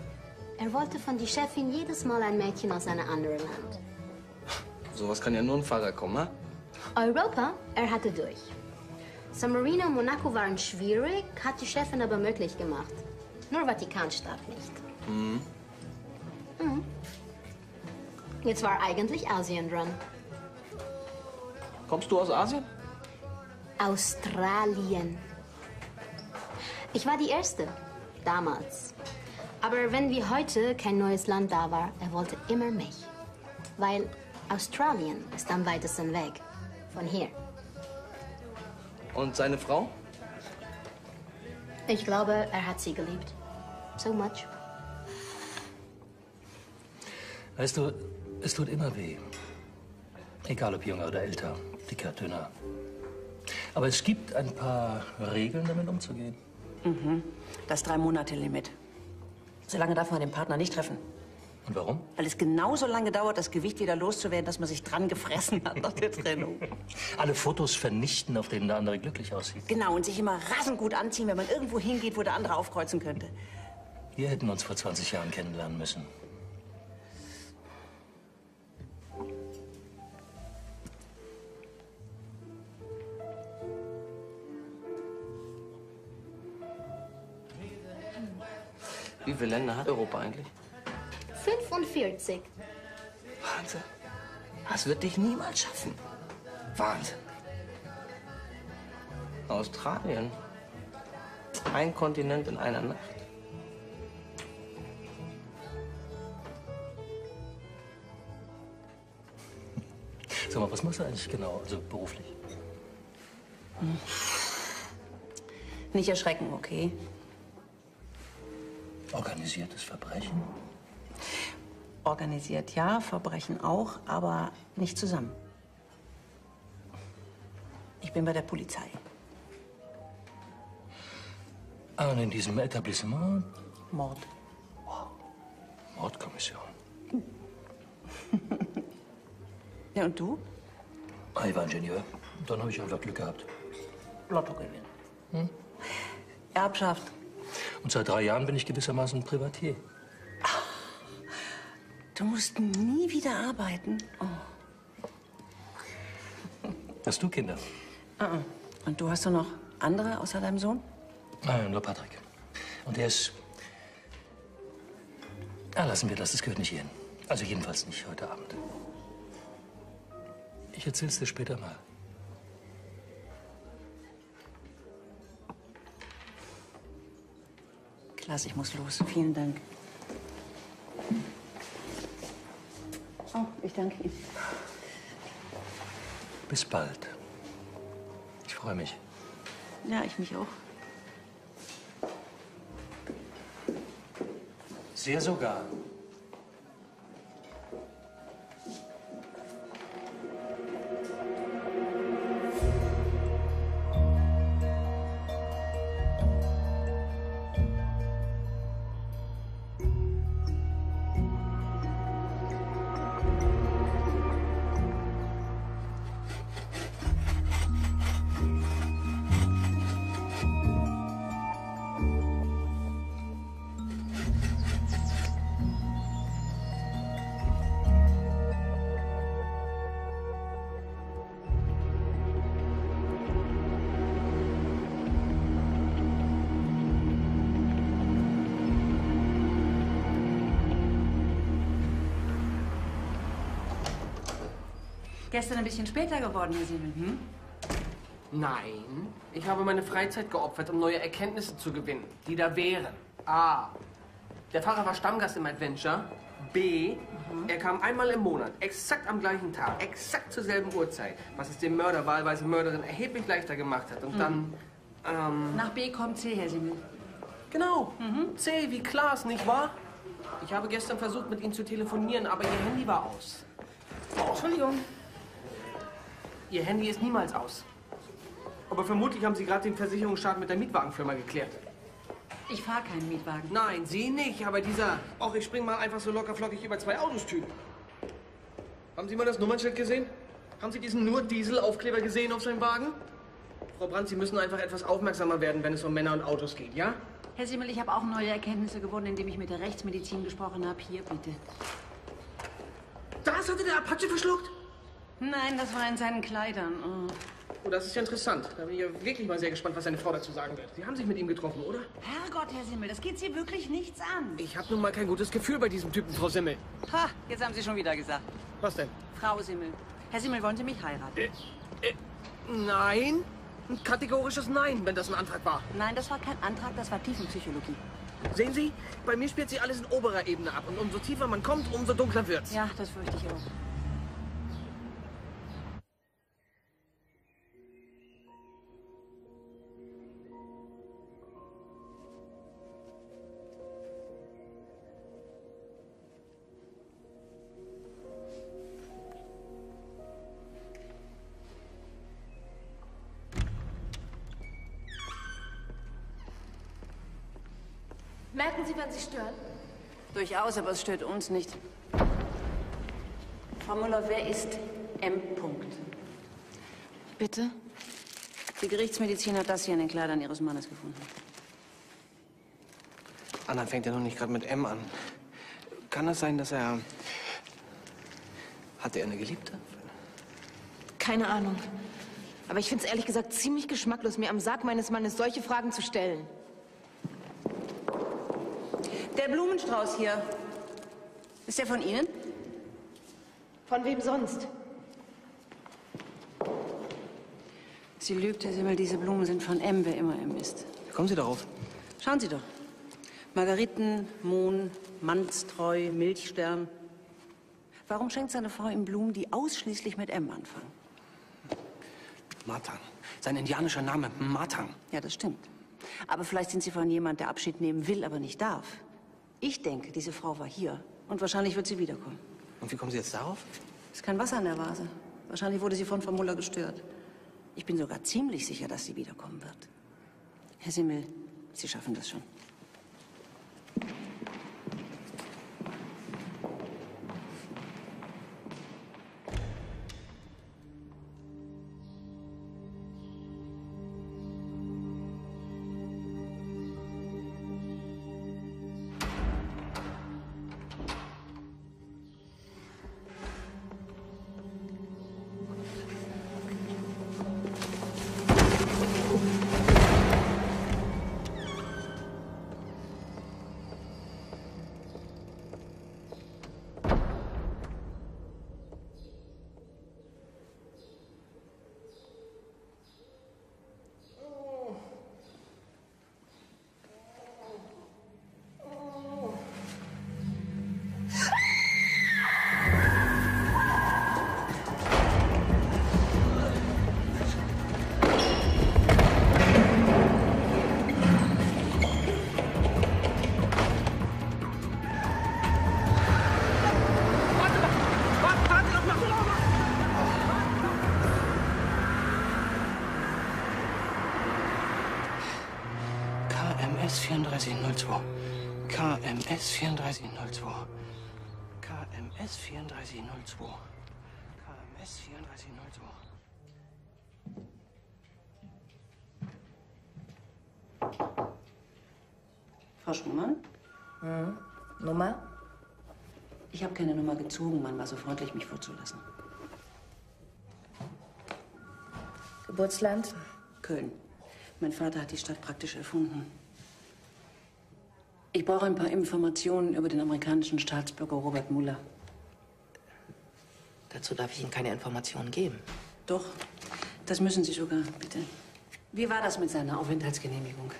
Er wollte von die Chefin jedes Mal ein Mädchen aus einem anderen Land. Sowas kann ja nur ein Pfarrer kommen, ha? Europa, er hatte durch. San Marino und Monaco waren schwierig, hat die Chefin aber möglich gemacht. Nur Vatikanstaat nicht. Mhm. Mhm. Jetzt war eigentlich Asien dran. Kommst du aus Asien? Australien. Ich war die Erste, damals. Aber wenn wie heute kein neues Land da war, er wollte immer mich. Weil Australien ist am weitesten weg. Von hier. Und seine Frau? Ich glaube, er hat sie geliebt. So much. Weißt du, es tut immer weh. Egal ob jünger oder älter, dicker, dünner. Aber es gibt ein paar Regeln, damit umzugehen. Mhm. Das Drei-Monate-Limit. Solange darf man den Partner nicht treffen. Und warum? Weil es genauso lange dauert, das Gewicht wieder loszuwerden, dass man sich dran gefressen hat nach der Trennung. Alle Fotos vernichten, auf denen der andere glücklich aussieht. Genau, und sich immer rasend gut anziehen, wenn man irgendwo hingeht, wo der andere aufkreuzen könnte. Wir hätten uns vor 20 Jahren kennenlernen müssen. Wie viele Länder hat Europa eigentlich? 45. Wahnsinn. Das wird dich niemals schaffen. Wahnsinn. Australien. Ein Kontinent in einer Nacht. Sag mal, was machst du eigentlich genau, also beruflich? Nicht erschrecken, okay? Organisiertes Verbrechen? Organisiert ja, Verbrechen auch, aber nicht zusammen. Ich bin bei der Polizei. Ah, und in diesem Etablissement? Mord. Mordkommission. Ja, und du? Ah, ich war Ingenieur. Dann habe ich einfach Glück gehabt. Lotto gewinnen. Hm? Erbschaft. Und seit drei Jahren bin ich gewissermaßen Privatier. Du musst nie wieder arbeiten. Oh. Hast du Kinder? Ah, ah. Und du hast doch noch andere außer deinem Sohn? Nein, nur Patrick. Und der ist. Ah, lassen wir das, das gehört nicht hierhin. Also jedenfalls nicht heute Abend. Ich erzähl's dir später mal. Klaas, ich muss los. Vielen Dank. Oh, ich danke Ihnen. Bis bald. Ich freue mich. Ja, ich mich auch. Sehr sogar. Gestern ein bisschen später geworden, Herr Simmel, hm? Nein, ich habe meine Freizeit geopfert, um neue Erkenntnisse zu gewinnen, die da wären. A. Der Pfarrer war Stammgast im Adventure. B. Er kam einmal im Monat, exakt am gleichen Tag, exakt zur selben Uhrzeit, was es dem Mörder, wahlweise Mörderin, erheblich leichter gemacht hat. Und dann, ähm... Nach B kommt C, Herr Simmel. Genau. C wie Klaas, nicht wahr? Ich habe gestern versucht, mit Ihnen zu telefonieren, aber Ihr Handy war aus. Oh, Entschuldigung. Ihr Handy ist niemals aus. Aber vermutlich haben Sie gerade den Versicherungsschaden mit der Mietwagenfirma geklärt. Ich fahre keinen Mietwagen. Nein, Sie nicht, aber dieser, ach, ich spring mal einfach so locker flockig über zwei Autos Typ. Haben Sie mal das Nummernschild gesehen? Haben Sie diesen nur Diesel-Aufkleber gesehen auf seinem Wagen? Frau Brandt, Sie müssen einfach etwas aufmerksamer werden, wenn es um Männer und Autos geht, ja? Herr Simmel, ich habe auch neue Erkenntnisse gewonnen, indem ich mit der Rechtsmedizin gesprochen habe. Hier, bitte. Das hatte der Apache verschluckt? Nein, das war in seinen Kleidern. Oh. Oh, das ist ja interessant. Da bin ich ja wirklich mal sehr gespannt, was seine Frau dazu sagen wird. Sie haben sich mit ihm getroffen, oder? Herrgott, Herr Simmel, das geht Sie wirklich nichts an. Ich habe nun mal kein gutes Gefühl bei diesem Typen, Frau Simmel. Ha, jetzt haben Sie schon wieder gesagt. Was denn? Frau Simmel. Herr Simmel, wollen Sie mich heiraten? Äh, äh, nein. Ein kategorisches Nein, wenn das ein Antrag war. Nein, das war kein Antrag, das war Tiefenpsychologie. Sehen Sie, bei mir spielt sich alles in oberer Ebene ab. Und umso tiefer man kommt, umso dunkler wird's. Ja, das fürchte ich auch. Durchaus, aber es stört uns nicht. Frau Müller, wer ist M. Punkt? Bitte? Die Gerichtsmedizin hat das hier in den Kleidern Ihres Mannes gefunden. Anna fängt ja noch nicht gerade mit M an. Kann es sein, dass er... Hatte er eine Geliebte? Keine Ahnung. Aber ich finde es ehrlich gesagt ziemlich geschmacklos, mir am Sarg meines Mannes solche Fragen zu stellen. Der Blumenstrauß hier. Ist der von Ihnen? Von wem sonst? Sie lügt, Herr Simmel, diese Blumen sind von M, wer immer M ist. Wie kommen Sie darauf? Schauen Sie doch. Margariten, Mohn, Mannstreu, Milchstern. Warum schenkt seine Frau ihm Blumen, die ausschließlich mit M anfangen? Matang. Sein indianischer Name, Matang. Ja, das stimmt. Aber vielleicht sind Sie von jemand, der Abschied nehmen will, aber nicht darf. Ich denke, diese Frau war hier und wahrscheinlich wird sie wiederkommen. Und wie kommen Sie jetzt darauf? Ist kein Wasser in der Vase. Wahrscheinlich wurde sie von Frau Muller gestört. Ich bin sogar ziemlich sicher, dass sie wiederkommen wird. Herr Simmel, Sie schaffen das schon. KMS 3402. KMS 3402. KMS 3402. Frau Schumann? Hm. Nummer? Ich habe keine Nummer gezogen. Man war so freundlich, mich vorzulassen. Geburtsland? Köln. Mein Vater hat die Stadt praktisch erfunden. Ich brauche ein paar Informationen über den amerikanischen Staatsbürger Robert Muller. Dazu darf ich Ihnen keine Informationen geben. Doch, das müssen Sie sogar, bitte. Wie war das mit seiner Aufenthaltsgenehmigung?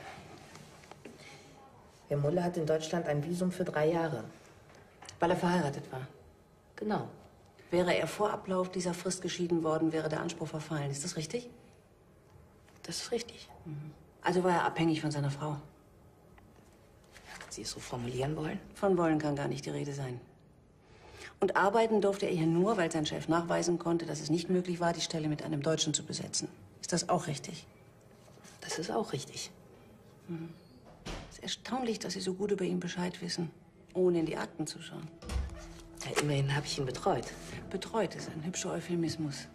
Herr Muller hat in Deutschland ein Visum für drei Jahre. Weil er verheiratet war. Genau. Wäre er vor Ablauf dieser Frist geschieden worden, wäre der Anspruch verfallen. Ist das richtig? Das ist richtig. Also war er abhängig von seiner Frau. Sie es so formulieren wollen? Von wollen kann gar nicht die Rede sein. Und arbeiten durfte er hier nur, weil sein Chef nachweisen konnte, dass es nicht möglich war, die Stelle mit einem Deutschen zu besetzen. Ist das auch richtig? Das ist auch richtig. Es ist erstaunlich, dass Sie so gut über ihn Bescheid wissen, ohne in die Akten zu schauen. Ja, immerhin habe ich ihn betreut. Betreut ist ein hübscher Euphemismus.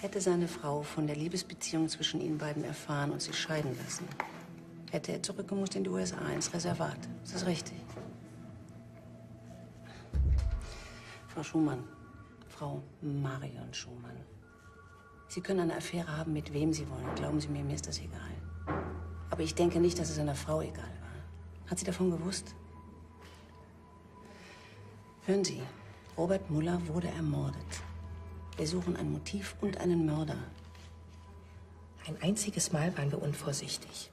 Hätte seine Frau von der Liebesbeziehung zwischen ihnen beiden erfahren und sie scheiden lassen, hätte er zurückgemusst in die USA, ins Reservat. Ist das richtig? Frau Schumann, Frau Marion Schumann, Sie können eine Affäre haben, mit wem Sie wollen. Glauben Sie mir, mir ist das egal. Aber ich denke nicht, dass es einer Frau egal war. Hat sie davon gewusst? Hören Sie, Robert Muller wurde ermordet. Wir suchen ein Motiv und einen Mörder. Ein einziges Mal waren wir unvorsichtig.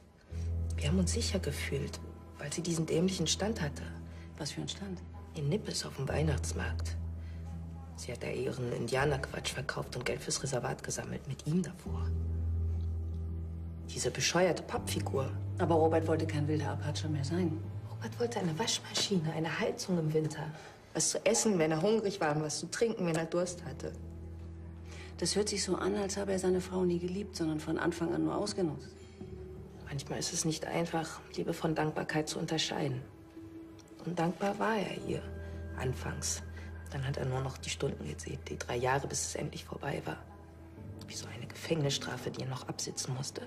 Wir haben uns sicher gefühlt, weil sie diesen dämlichen Stand hatte. Was für ein Stand? In Nippes auf dem Weihnachtsmarkt. Sie hat da ihren Indianerquatsch verkauft und Geld fürs Reservat gesammelt, mit ihm davor. Diese bescheuerte Pappfigur. Aber Robert wollte kein wilder Apache mehr sein. Robert wollte eine Waschmaschine, eine Heizung im Winter. Was zu essen, wenn er hungrig war und was zu trinken, wenn er Durst hatte. Das hört sich so an, als habe er seine Frau nie geliebt, sondern von Anfang an nur ausgenutzt. Manchmal ist es nicht einfach, Liebe von Dankbarkeit zu unterscheiden. Und dankbar war er ihr. Anfangs. Dann hat er nur noch die Stunden gezählt, die drei Jahre, bis es endlich vorbei war. Wie so eine Gefängnisstrafe, die er noch absitzen musste.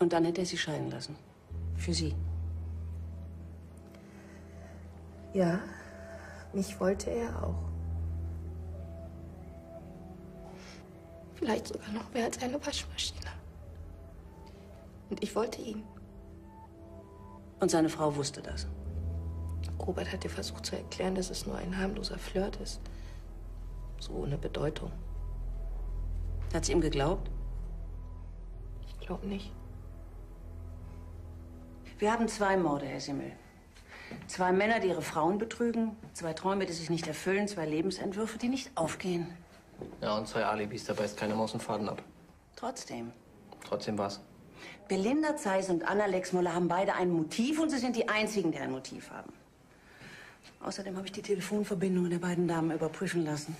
Und dann hätte er sie scheiden lassen. Für sie. Ja, mich wollte er auch. Vielleicht sogar noch mehr als eine Waschmaschine. Und ich wollte ihn. Und seine Frau wusste das. Robert hat ihr versucht zu erklären, dass es nur ein harmloser Flirt ist. So ohne Bedeutung. Hat sie ihm geglaubt? Ich glaube nicht. Wir haben zwei Morde, Herr Simmel. Zwei Männer, die ihre Frauen betrügen, zwei Träume, die sich nicht erfüllen, zwei Lebensentwürfe, die nicht aufgehen. Ja, und zwei Alibis, da beißt keine Maus einen Faden ab. Trotzdem. Trotzdem was. Belinda Zeiss und Anna Lexmuller haben beide ein Motiv und sie sind die einzigen, die ein Motiv haben. Außerdem habe ich die Telefonverbindungen der beiden Damen überprüfen lassen.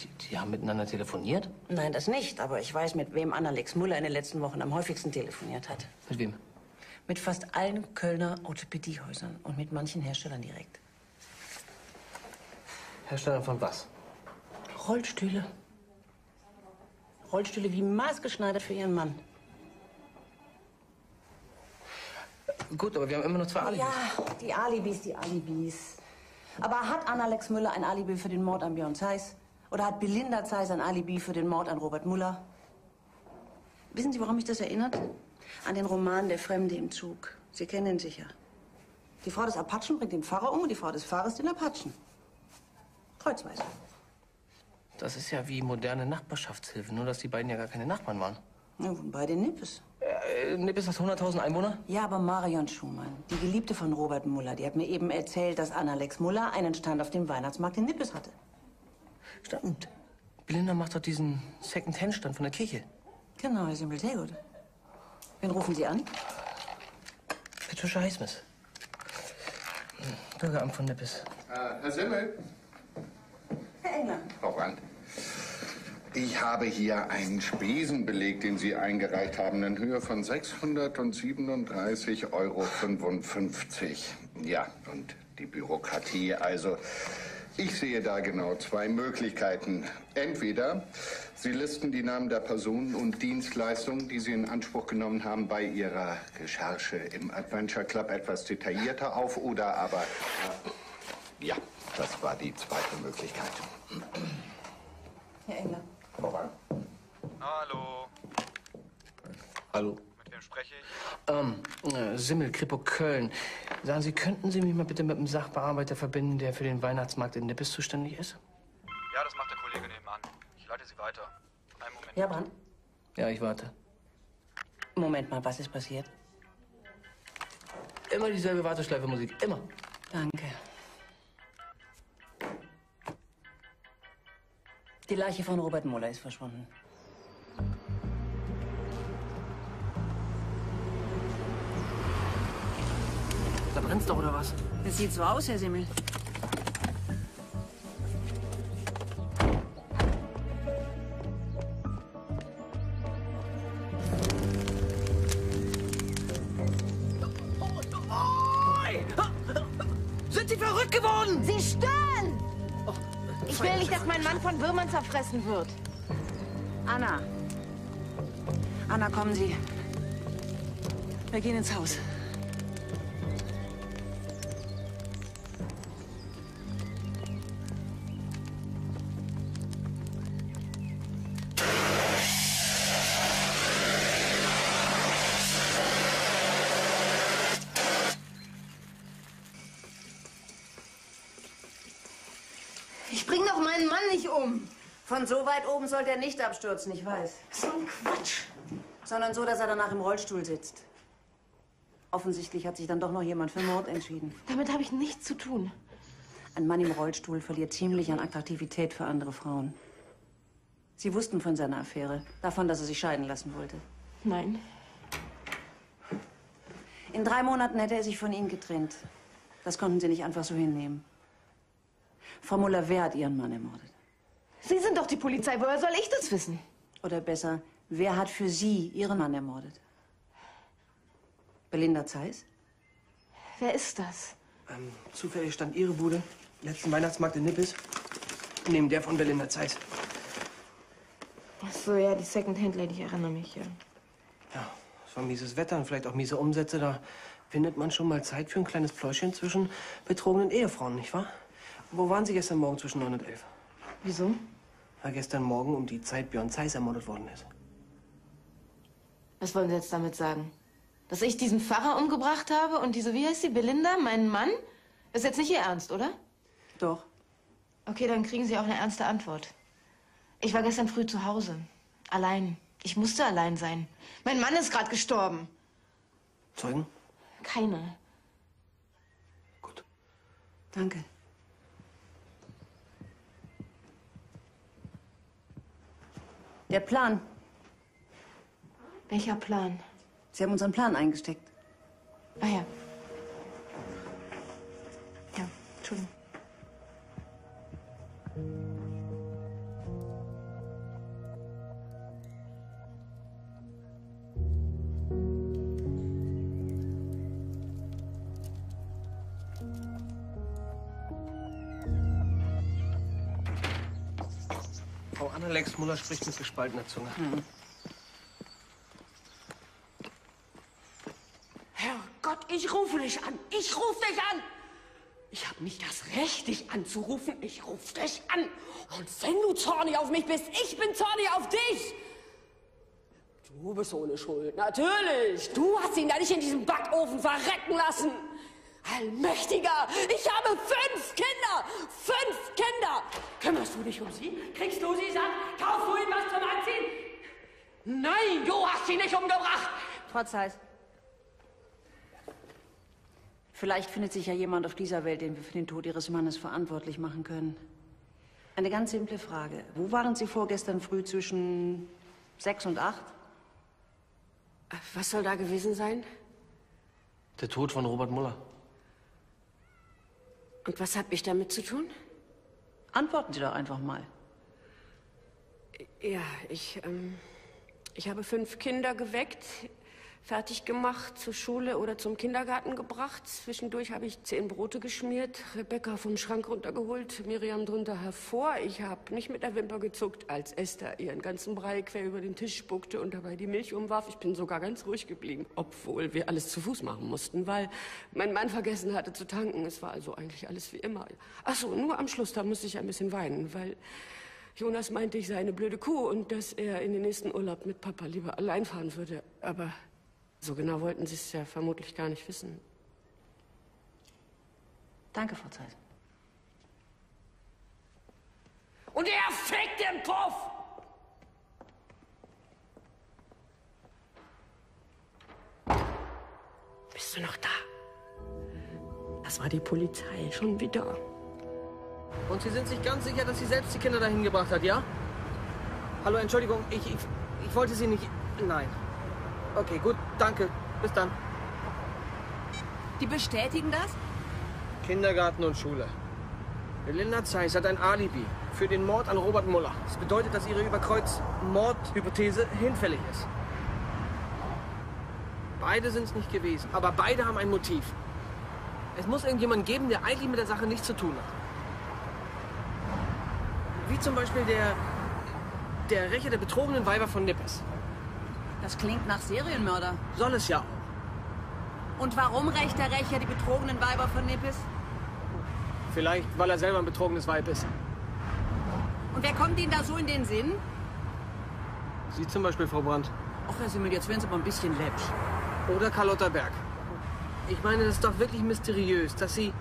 Die, die haben miteinander telefoniert? Nein, das nicht, aber ich weiß, mit wem Anna Lexmuller in den letzten Wochen am häufigsten telefoniert hat. Mit wem? Mit fast allen Kölner Orthopädiehäusern und mit manchen Herstellern direkt. Hersteller von was? Rollstühle. Rollstühle wie maßgeschneidert für ihren Mann. Gut, aber wir haben immer noch zwei Alibis. Ja, die Alibis, die Alibis. Aber hat Anna Lex Müller ein Alibi für den Mord an Björn Zeiss? Oder hat Belinda Zeiss ein Alibi für den Mord an Robert Muller? Wissen Sie, woran mich das erinnert? An den Roman Der Fremde im Zug. Sie kennen ihn sicher. Die Frau des Apachen bringt den Pfarrer um und die Frau des Pfarrers den Apachen. Kreuzweise. Das ist ja wie moderne Nachbarschaftshilfe, nur dass die beiden ja gar keine Nachbarn waren. Ja, bei den Nippes. Äh, Nippes hat 100.000 Einwohner? Ja, aber Marion Schumann, die Geliebte von Robert Muller, die hat mir eben erzählt, dass Anna Lex Muller einen Stand auf dem Weihnachtsmarkt in Nippes hatte. Stimmt. Belinda macht doch diesen Second-Hand-Stand von der Kirche. Genau, Herr Simmel, sehr gut. Wen rufen Sie an? Patricia Highsmith. Bürgeramt von Nippes. Äh, Herr Simmel. Herr Engler. Frau Brandt. Ich habe hier einen Spesenbeleg, den Sie eingereicht haben, in Höhe von 637,55 Euro. Ja, und die Bürokratie, also. Ich sehe da genau zwei Möglichkeiten. Entweder Sie listen die Namen der Personen und Dienstleistungen, die Sie in Anspruch genommen haben, bei Ihrer Recherche im Adventure Club etwas detaillierter auf, oder aber. Ja, das war die zweite Möglichkeit. Herr Engler. Frau Brandt. Hallo. Hallo. Mit wem spreche ich? Ähm, äh, Simmel, Kripo, Köln. Sagen Sie, könnten Sie mich mal bitte mit einem Sachbearbeiter verbinden, der für den Weihnachtsmarkt in Nippes zuständig ist? Ja, das macht der Kollege nebenan. Ich leite Sie weiter. Einen Moment. Ja, Mann. Ja, ich warte. Moment mal, was ist passiert? Immer dieselbe Warteschleife Musik. Immer. Danke. Die Leiche von Robert Muller ist verschwunden. Da brennt's doch, oder was? Das sieht so aus, Herr Simmel. Von Würmern zerfressen wird. Anna. Anna, kommen Sie. Wir gehen ins Haus. Von so weit oben sollte er nicht abstürzen, ich weiß. So ein Quatsch. Sondern so, dass er danach im Rollstuhl sitzt. Offensichtlich hat sich dann doch noch jemand für Mord entschieden. Damit habe ich nichts zu tun. Ein Mann im Rollstuhl verliert ziemlich an Attraktivität für andere Frauen. Sie wussten von seiner Affäre, davon, dass er sich scheiden lassen wollte. Nein. In drei Monaten hätte er sich von Ihnen getrennt. Das konnten Sie nicht einfach so hinnehmen. Frau Muller, wer hat Ihren Mann ermordet? Sie sind doch die Polizei. Woher soll ich das wissen? Oder besser, wer hat für Sie Ihren Mann ermordet? Belinda Zeiss? Wer ist das? Ähm, zufällig stand Ihre Bude, letzten Weihnachtsmarkt in Nippes, neben der von Belinda Zeiss. Ach so, ja, die Second-Hand-Lady, ich erinnere mich, ja. Ja, es war mieses Wetter und vielleicht auch miese Umsätze. Da findet man schon mal Zeit für ein kleines Pläuschen zwischen betrogenen Ehefrauen, nicht wahr? Wo waren Sie gestern Morgen zwischen 9 und 11? Wieso? Weil gestern Morgen um die Zeit Björn Zeiss ermordet worden ist. Was wollen Sie jetzt damit sagen? Dass ich diesen Pfarrer umgebracht habe und diese, wie heißt sie, Belinda, meinen Mann? Ist jetzt nicht Ihr Ernst, oder? Doch. Okay, dann kriegen Sie auch eine ernste Antwort. Ich war gestern früh zu Hause. Allein. Ich musste allein sein. Mein Mann ist gerade gestorben. Zeugen? Keine. Danke. Der Plan. Welcher Plan? Sie haben unseren Plan eingesteckt. Ah ja. Ja, Entschuldigung. Annalex Muller spricht mit gespaltener Zunge. Herrgott, ich rufe dich an. Ich rufe dich an. Ich habe nicht das Recht, dich anzurufen. Ich rufe dich an. Und wenn du zornig auf mich bist, ich bin zornig auf dich. Du bist ohne Schuld. Natürlich. Du hast ihn da nicht in diesem Backofen verrecken lassen. Allmächtiger, ich habe fünf Kinder. Fünf Kinder. Kümmerst du dich um sie? Kriegst du sie satt? Kaufst du ihnen was zum Anziehen? Nein, du hast sie nicht umgebracht. Frau Zeiss. Vielleicht findet sich ja jemand auf dieser Welt, den wir für den Tod Ihres Mannes verantwortlich machen können. Eine ganz simple Frage. Wo waren Sie vorgestern früh zwischen sechs und acht? Was soll da gewesen sein? Der Tod von Robert Muller. Und was habe ich damit zu tun? Antworten Sie doch einfach mal. Ja, ich, ähm, ich habe fünf Kinder geweckt, fertig gemacht, zur Schule oder zum Kindergarten gebracht. Zwischendurch habe ich zehn Brote geschmiert, Rebecca vom Schrank runtergeholt, Miriam drunter hervor. Ich habe nicht mit der Wimper gezuckt, als Esther ihren ganzen Brei quer über den Tisch spuckte und dabei die Milch umwarf. Ich bin sogar ganz ruhig geblieben, obwohl wir alles zu Fuß machen mussten, weil mein Mann vergessen hatte zu tanken. Es war also eigentlich alles wie immer. Ach so, nur am Schluss, da musste ich ein bisschen weinen, weil Jonas meinte, ich sei eine blöde Kuh und dass er in den nächsten Urlaub mit Papa lieber allein fahren würde. Aber So genau wollten Sie es ja vermutlich gar nicht wissen. Danke, Frau Zeit. Und er fickt den Puff! Bist du noch da? Das war die Polizei, schon wieder. Und Sie sind sich ganz sicher, dass sie selbst die Kinder dahin gebracht hat, ja? Hallo, Entschuldigung, ich, ich, ich wollte Sie nicht... Nein. Okay, gut, danke. Bis dann. Die bestätigen das? Kindergarten und Schule. Belinda Zeiss hat ein Alibi für den Mord an Robert Muller. Das bedeutet, dass ihre Überkreuz-Mordhypothese hinfällig ist. Beide sind es nicht gewesen, aber beide haben ein Motiv. Es muss irgendjemanden geben, der eigentlich mit der Sache nichts zu tun hat. Wie zum Beispiel der, der Rächer der betrogenen Weiber von Nippes. Das klingt nach Serienmörder. Soll es ja auch. Und warum rächt der Rächer die betrogenen Weiber von Nippes? Vielleicht, weil er selber ein betrogenes Weib ist. Und wer kommt Ihnen da so in den Sinn? Sie zum Beispiel, Frau Brandt. Ach, Herr Simmel, jetzt werden Sie aber ein bisschen läppsch. Oder Carlotta Berg. Ich meine, das ist doch wirklich mysteriös, dass sie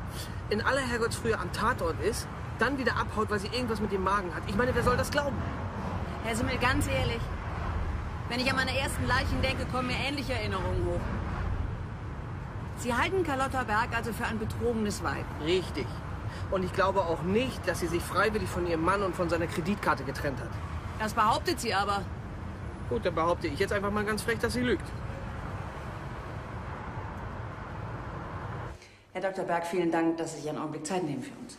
in aller Herrgottsfrühe am Tatort ist, dann wieder abhaut, weil sie irgendwas mit dem Magen hat. Ich meine, wer soll das glauben? Herr Simmel, ganz ehrlich. Wenn ich an meine ersten Leichen denke, kommen mir ähnliche Erinnerungen hoch. Sie halten Carlotta Berg also für ein betrogenes Weib. Richtig. Und ich glaube auch nicht, dass sie sich freiwillig von ihrem Mann und von seiner Kreditkarte getrennt hat. Das behauptet sie aber. Gut, dann behaupte ich jetzt einfach mal ganz frech, dass sie lügt. Herr Dr. Berg, vielen Dank, dass Sie sich einen Augenblick Zeit nehmen für uns.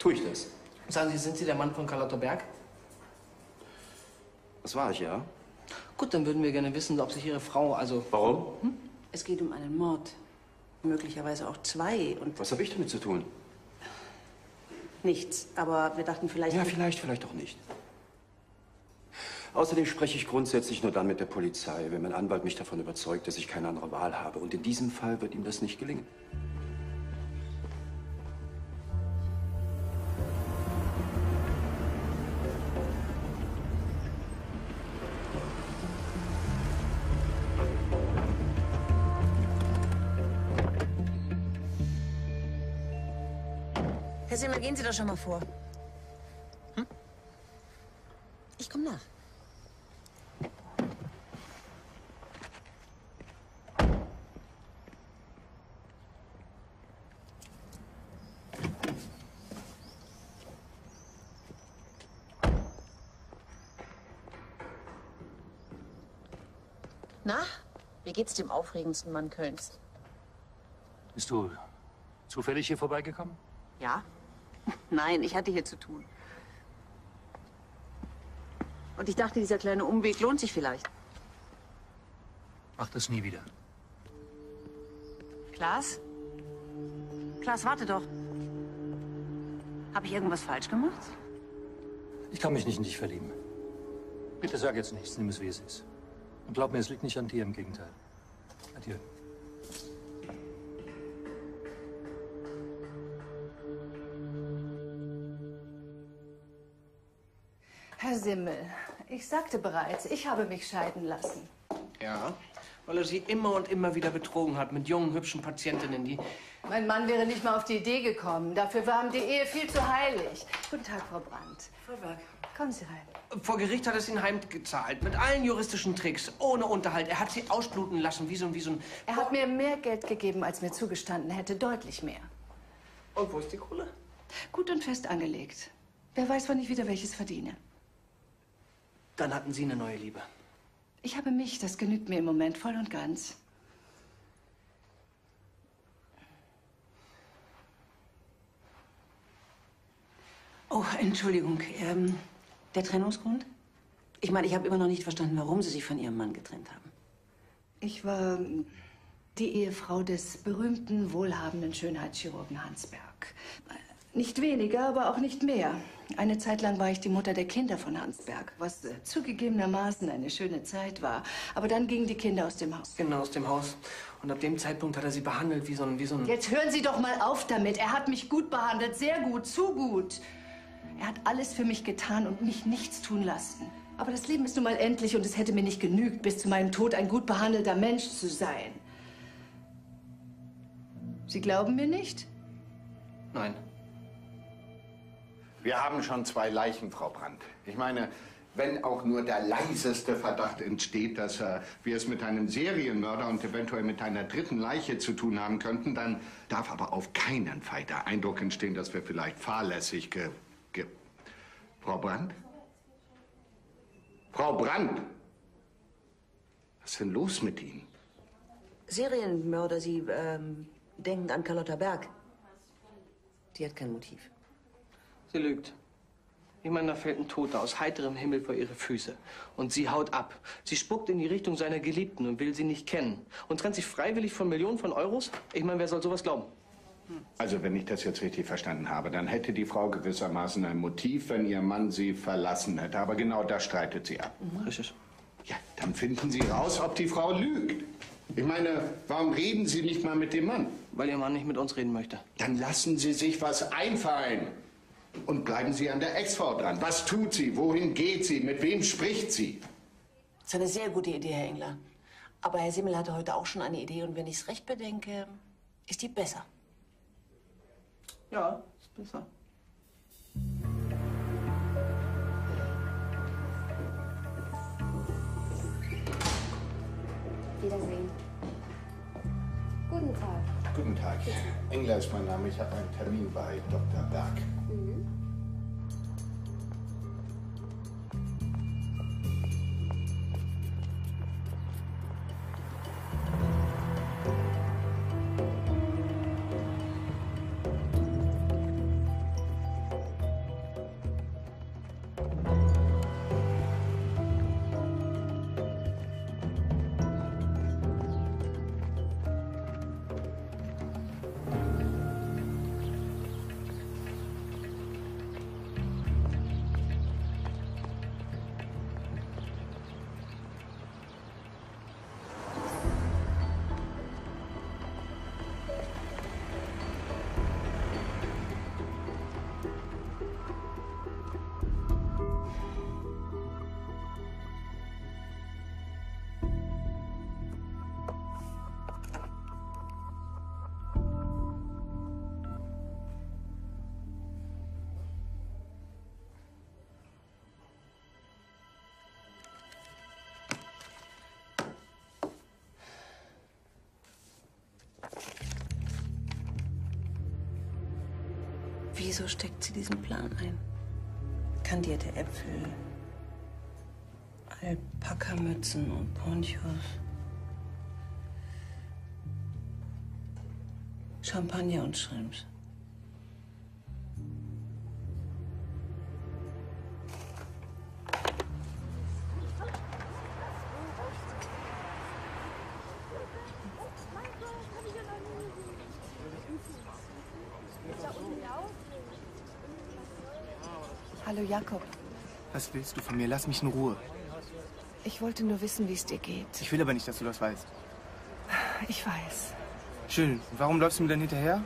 Tue ich das? Sagen Sie, sind Sie der Mann von Carlotta Berg? Das war ich, ja. Gut, dann würden wir gerne wissen, ob sich Ihre Frau, also... Warum? Hm? Es geht um einen Mord. Möglicherweise auch zwei und Was habe ich damit zu tun? nichts. Aber wir dachten vielleicht... Ja, vielleicht, vielleicht auch nicht. Außerdem spreche ich grundsätzlich nur dann mit der Polizei, wenn mein Anwalt mich davon überzeugt, dass ich keine andere Wahl habe. Und in diesem Fall wird ihm das nicht gelingen. Herr Simmel, gehen Sie doch schon mal vor. Hm? Ich komme nach. Na, wie geht's dem aufregendsten Mann Kölns? Bist du zufällig hier vorbeigekommen? Ja? Nein, ich hatte hier zu tun. Und ich dachte, dieser kleine Umweg lohnt sich vielleicht. Mach das nie wieder. Klaas? Klaas, warte doch. Habe ich irgendwas falsch gemacht? Ich kann mich nicht in dich verlieben. Bitte sag jetzt nichts, nimm es wie es ist. Und glaub mir, es liegt nicht an dir, im Gegenteil. Adieu. Herr Simmel, ich sagte bereits, ich habe mich scheiden lassen. Ja, weil er sie immer und immer wieder betrogen hat mit jungen, hübschen Patientinnen, die... Mein Mann wäre nicht mal auf die Idee gekommen. Dafür war ihm die Ehe viel zu heilig. Guten Tag, Frau Brandt. Frau Berg. Kommen Sie rein. Vor Gericht hat er sie heimgezahlt, mit allen juristischen Tricks, ohne Unterhalt. Er hat sie ausbluten lassen, wie so, ein- wie so ein... Er hat mir mehr Geld gegeben, als mir zugestanden hätte. Deutlich mehr. Und wo ist die Kohle? Gut und fest angelegt. Wer weiß, wann ich wieder welches verdiene. Dann hatten Sie eine neue Liebe. Ich habe mich, das genügt mir im Moment voll und ganz. Oh, Entschuldigung. Ähm, der Trennungsgrund? Ich meine, ich habe immer noch nicht verstanden, warum Sie sich von Ihrem Mann getrennt haben. Ich war die Ehefrau des berühmten, wohlhabenden Schönheitschirurgen Hansberg. Nicht weniger, aber auch nicht mehr. Eine Zeit lang war ich die Mutter der Kinder von Hansberg, was äh, zugegebenermaßen eine schöne Zeit war. Aber dann gingen die Kinder aus dem Haus. Genau, aus dem Haus. Und ab dem Zeitpunkt hat er sie behandelt wie so ein... Wie so ein Jetzt hören Sie doch mal auf damit. Er hat mich gut behandelt, sehr gut, zu gut. Er hat alles für mich getan und mich nichts tun lassen. Aber das Leben ist nun mal endlich und es hätte mir nicht genügt, bis zu meinem Tod ein gut behandelter Mensch zu sein. Sie glauben mir nicht? Nein. Wir haben schon zwei Leichen, Frau Brandt. Ich meine, wenn auch nur der leiseste Verdacht entsteht, dass äh, wir es mit einem Serienmörder und eventuell mit einer dritten Leiche zu tun haben könnten, dann darf aber auf keinen Fall der Eindruck entstehen, dass wir vielleicht fahrlässig ge... ge Frau Brandt? Frau Brandt! Was ist denn los mit Ihnen? Serienmörder, Sie ähm, denken an Carlotta Berg. Die hat kein Motiv. Sie lügt. Ich meine, da fällt ein Toter aus heiterem Himmel vor ihre Füße. Und sie haut ab. Sie spuckt in die Richtung seiner Geliebten und will sie nicht kennen. Und trennt sich freiwillig von Millionen von Euros? Ich meine, wer soll sowas glauben? Also, wenn ich das jetzt richtig verstanden habe, dann hätte die Frau gewissermaßen ein Motiv, wenn ihr Mann sie verlassen hätte. Aber genau das streitet sie ab. Richtig. Ja, dann finden Sie raus, ob die Frau lügt. Ich meine, warum reden Sie nicht mal mit dem Mann? Weil Ihr Mann nicht mit uns reden möchte. Dann lassen Sie sich was einfallen. Und bleiben Sie an der Ex-Frau dran. Was tut sie? Wohin geht sie? Mit wem spricht sie? Das ist eine sehr gute Idee, Herr Engler. Aber Herr Simmel hatte heute auch schon eine Idee und wenn ich es recht bedenke, ist die besser. Ja, ist besser. Wiedersehen. Guten Tag. Guten Tag. Engler ist mein Name. Ich habe einen Termin bei Dr. Berg. Wieso steckt sie diesen Plan ein? Kandierte Äpfel, Alpakamützen und Ponchos. Champagner und Shrimps. Jakob. Was willst du von mir? Lass mich in Ruhe. Ich wollte nur wissen, wie es dir geht. Ich will aber nicht, dass du das weißt. Ich weiß. Schön. Warum läufst du mir dann hinterher?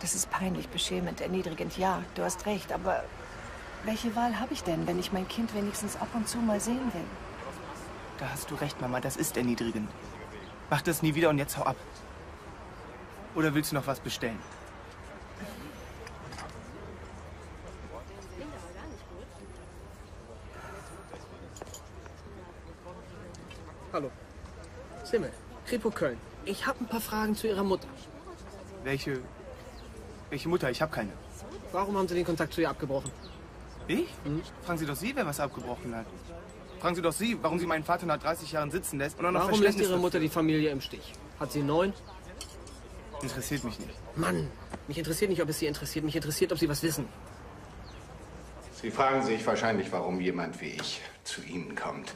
Das ist peinlich, beschämend, erniedrigend. Ja, du hast recht. Aber welche Wahl habe ich denn, wenn ich mein Kind wenigstens ab und zu mal sehen will? Da hast du recht, Mama. Das ist erniedrigend. Mach das nie wieder und jetzt hau ab. Oder willst du noch was bestellen? Hallo. Simmel, Kripo Köln. Ich habe ein paar Fragen zu Ihrer Mutter. Welche. Welche Mutter? Ich habe keine. Warum haben Sie den Kontakt zu ihr abgebrochen? Ich? Fragen Sie doch Sie, wer was abgebrochen hat. Fragen Sie doch Sie, warum sie meinen Vater nach 30 Jahren sitzen lässt und auch noch Warum lässt Ihre Mutter die Familie im Stich? Hat sie neun? Interessiert mich nicht. Mann, mich interessiert nicht, ob es Sie interessiert. Mich interessiert, ob Sie was wissen. Sie fragen sich wahrscheinlich, warum jemand wie ich zu Ihnen kommt.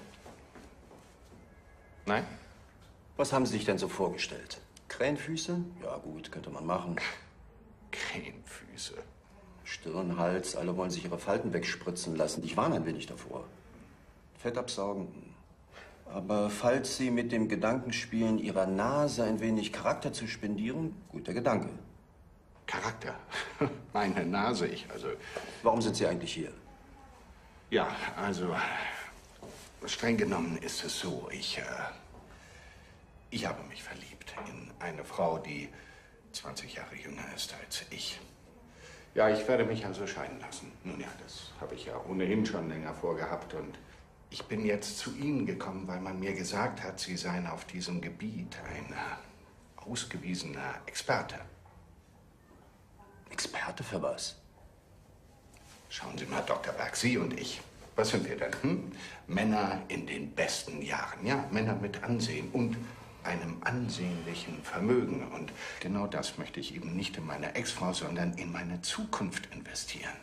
Nein? Was haben Sie sich denn so vorgestellt? Krähenfüße? Ja gut, könnte man machen. Krähenfüße? Stirn, Hals, alle wollen sich ihre Falten wegspritzen lassen. Ich warne ein wenig davor. Fett absaugen. Aber falls Sie mit dem Gedanken spielen, Ihrer Nase ein wenig Charakter zu spendieren, guter Gedanke. Charakter? Meine Nase, ich also. Warum sind Sie eigentlich hier? Ja, also. Streng genommen ist es so, ich, äh, ich habe mich verliebt in eine Frau, die 20 Jahre jünger ist als ich. Ja, ich werde mich also scheiden lassen. Nun ja, das habe ich ja ohnehin schon länger vorgehabt und ich bin jetzt zu Ihnen gekommen, weil man mir gesagt hat, Sie seien auf diesem Gebiet ein ausgewiesener Experte. Experte für was? Schauen Sie mal, Dr. Berg, Sie und ich. Was sind wir denn? Hm? Männer in den besten Jahren. Ja, Männer mit Ansehen und einem ansehnlichen Vermögen. Und genau das möchte ich eben nicht in meine Ex-Frau, sondern in meine Zukunft investieren.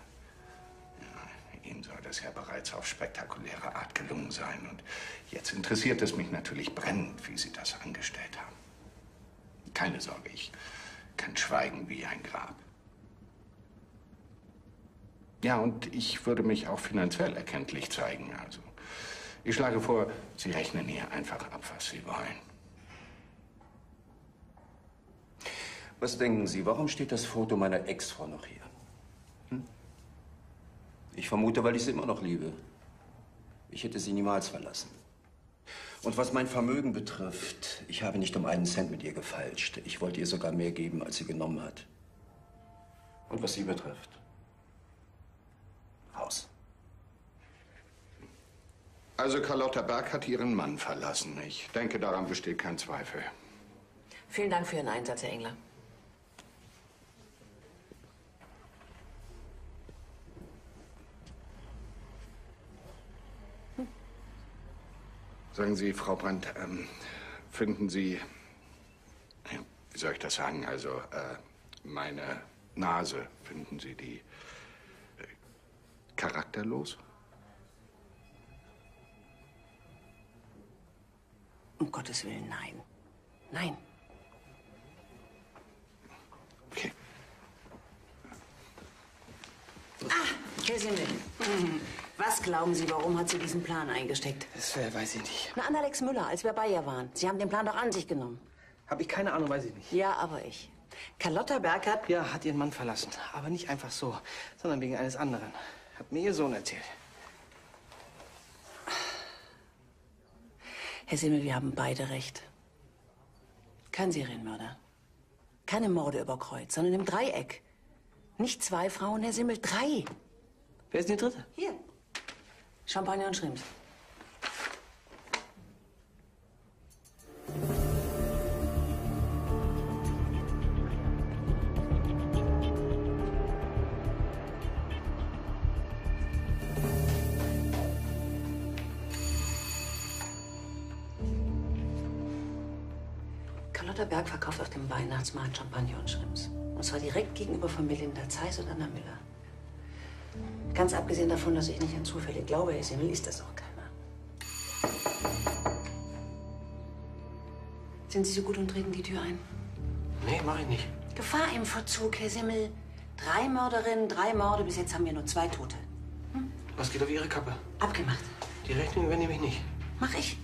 Ja, Ihnen soll das ja bereits auf spektakuläre Art gelungen sein. Und jetzt interessiert es mich natürlich brennend, wie Sie das angestellt haben. Keine Sorge, ich kann schweigen wie ein Grab. Ja, und ich würde mich auch finanziell erkenntlich zeigen. Also, ich schlage vor, Sie rechnen hier einfach ab, was Sie wollen. Was denken Sie, warum steht das Foto meiner Ex-Frau noch hier? Hm? Ich vermute, weil ich sie immer noch liebe. Ich hätte sie niemals verlassen. Und was mein Vermögen betrifft, ich habe nicht um einen Cent mit ihr gefalscht. Ich wollte ihr sogar mehr geben, als sie genommen hat. Und was sie betrifft, raus. Also Carlotta Berg hat ihren Mann verlassen. Ich denke, daran besteht kein Zweifel. Vielen Dank für Ihren Einsatz, Herr Engler. Sagen Sie, Frau Brandt, ähm, finden Sie, wie soll ich das sagen, also äh, meine Nase, finden Sie die äh, charakterlos? Um Gottes Willen, nein. Nein. Ah, Herr Simmel. Hm. Was glauben Sie, warum hat sie diesen Plan eingesteckt? Das äh, weiß ich nicht. Na, an Alex Müller, als wir bei ihr waren. Sie haben den Plan doch an sich genommen. Habe ich keine Ahnung, weiß ich nicht. Ja, aber ich. Carlotta Bergert? Ja, hat ihren Mann verlassen. Aber nicht einfach so, sondern wegen eines anderen. Hat mir ihr Sohn erzählt. Herr Simmel, wir haben beide recht. Kein Serienmörder. Keine Morde über Kreuz, sondern im Dreieck. Nicht zwei Frauen, Herr Simmel, drei. Wer ist die dritte? Hier. Champagner und Schrimps. Carlotta Berg verkauft auf dem Weihnachtsmarkt Champagner und Schrimps. Und zwar direkt gegenüber von Melinda Zeiss und Anna Müller. Ganz abgesehen davon, dass ich nicht an Zufälle glaube, Herr Simmel, ist das auch keiner. Sind Sie so gut und treten die Tür ein? Nee, mach ich nicht. Gefahr im Verzug, Herr Simmel. Drei Mörderinnen, drei Morde. Bis jetzt haben wir nur zwei Tote. Was geht auf Ihre Kappe? Abgemacht. Die Rechnung übernehme ich nicht. Mach ich.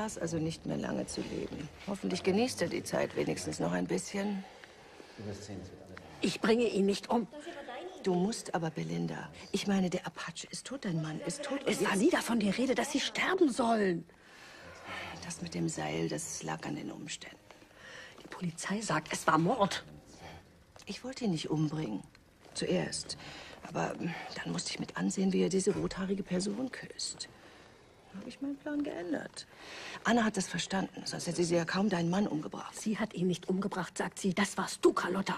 Klaas also nicht mehr lange zu leben. Hoffentlich genießt er die Zeit wenigstens noch ein bisschen. Ich bringe ihn nicht um. Du musst aber, Belinda. Ich meine, der Apache ist tot, dein Mann ist tot. Es war nie davon die Rede, dass sie sterben sollen. Das mit dem Seil, das lag an den Umständen. Die Polizei sagt, es war Mord. Ich wollte ihn nicht umbringen. Zuerst. Aber dann musste ich mit ansehen, wie er diese rothaarige Person küsst. Habe ich meinen Plan geändert. Anna hat das verstanden, sonst hätte sie ja kaum deinen Mann umgebracht. Sie hat ihn nicht umgebracht, sagt sie. Das warst du, Carlotta.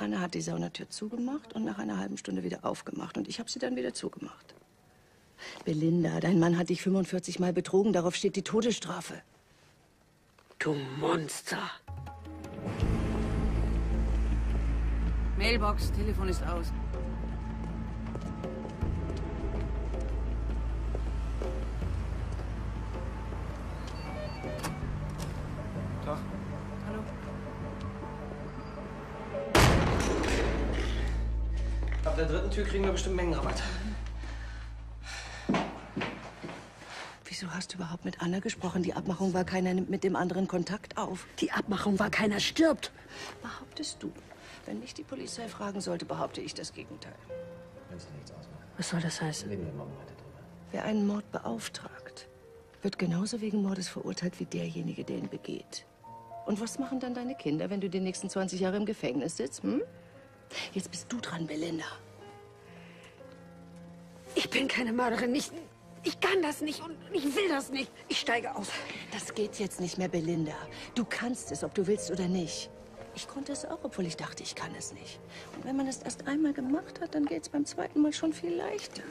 Anna hat die Saunatür zugemacht und nach einer halben Stunde wieder aufgemacht. Und ich habe sie dann wieder zugemacht. Belinda, dein Mann hat dich 45 Mal betrogen. Darauf steht die Todesstrafe. Du Monster. Mailbox, Telefon ist aus. Der Tür kriegen wir bestimmt Mengenrabatt. Wieso hast du überhaupt mit Anna gesprochen? Die Abmachung war, keiner nimmt mit dem anderen Kontakt auf. Die Abmachung war, keiner stirbt. Behauptest du? Wenn mich die Polizei fragen sollte, behaupte ich das Gegenteil. Was soll das heißen? Wer einen Mord beauftragt, wird genauso wegen Mordes verurteilt wie derjenige, der ihn begeht. Und was machen dann deine Kinder, wenn du die nächsten 20 Jahre im Gefängnis sitzt? Hm? Jetzt bist du dran, Belinda. Ich bin keine Mörderin. Ich, ich kann das nicht und ich will das nicht. Ich steige aus. Das geht jetzt nicht mehr, Belinda. Du kannst es, ob du willst oder nicht. Ich konnte es auch, obwohl ich dachte, ich kann es nicht. Und wenn man es erst einmal gemacht hat, dann geht es beim zweiten Mal schon viel leichter.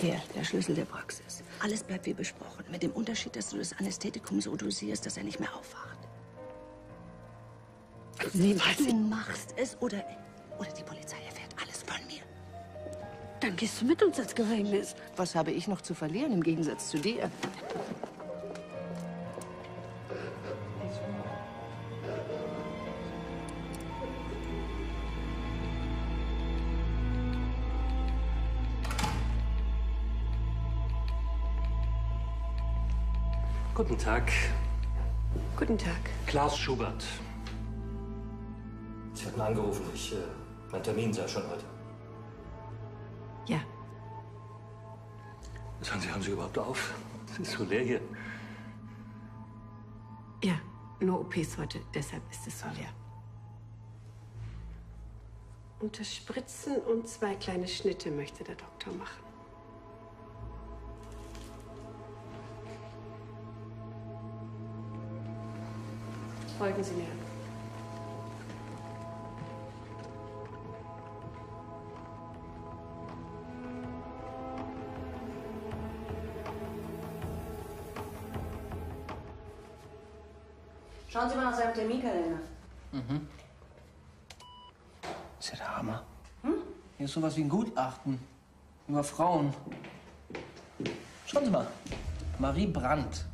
Hier, der Schlüssel der Praxis. Alles bleibt wie besprochen. Mit dem Unterschied, dass du das Anästhetikum so dosierst, dass er nicht mehr aufwacht. Niemals. Du machst es oder, oder die Polizei erfährt alles von mir. Dann gehst du mit uns ins Gefängnis. Was habe ich noch zu verlieren im Gegensatz zu dir? Guten Tag. Guten Tag. Klaas Schubert. Sie hatten angerufen. Ich, äh, mein Termin sei schon heute. Ja. Sagen Sie, haben Sie überhaupt auf? Es ist so leer hier. Ja, nur OPs heute, deshalb ist es so leer. Unter Spritzen und zwei kleine Schnitte möchte der Doktor machen. Folgen Sie mir. Schauen Sie mal nach seinem Terminkalender. Mhm. Ist ja der Hammer. Hier ist sowas wie ein Gutachten. Über Frauen. Schauen Sie mal. Marie Brandt.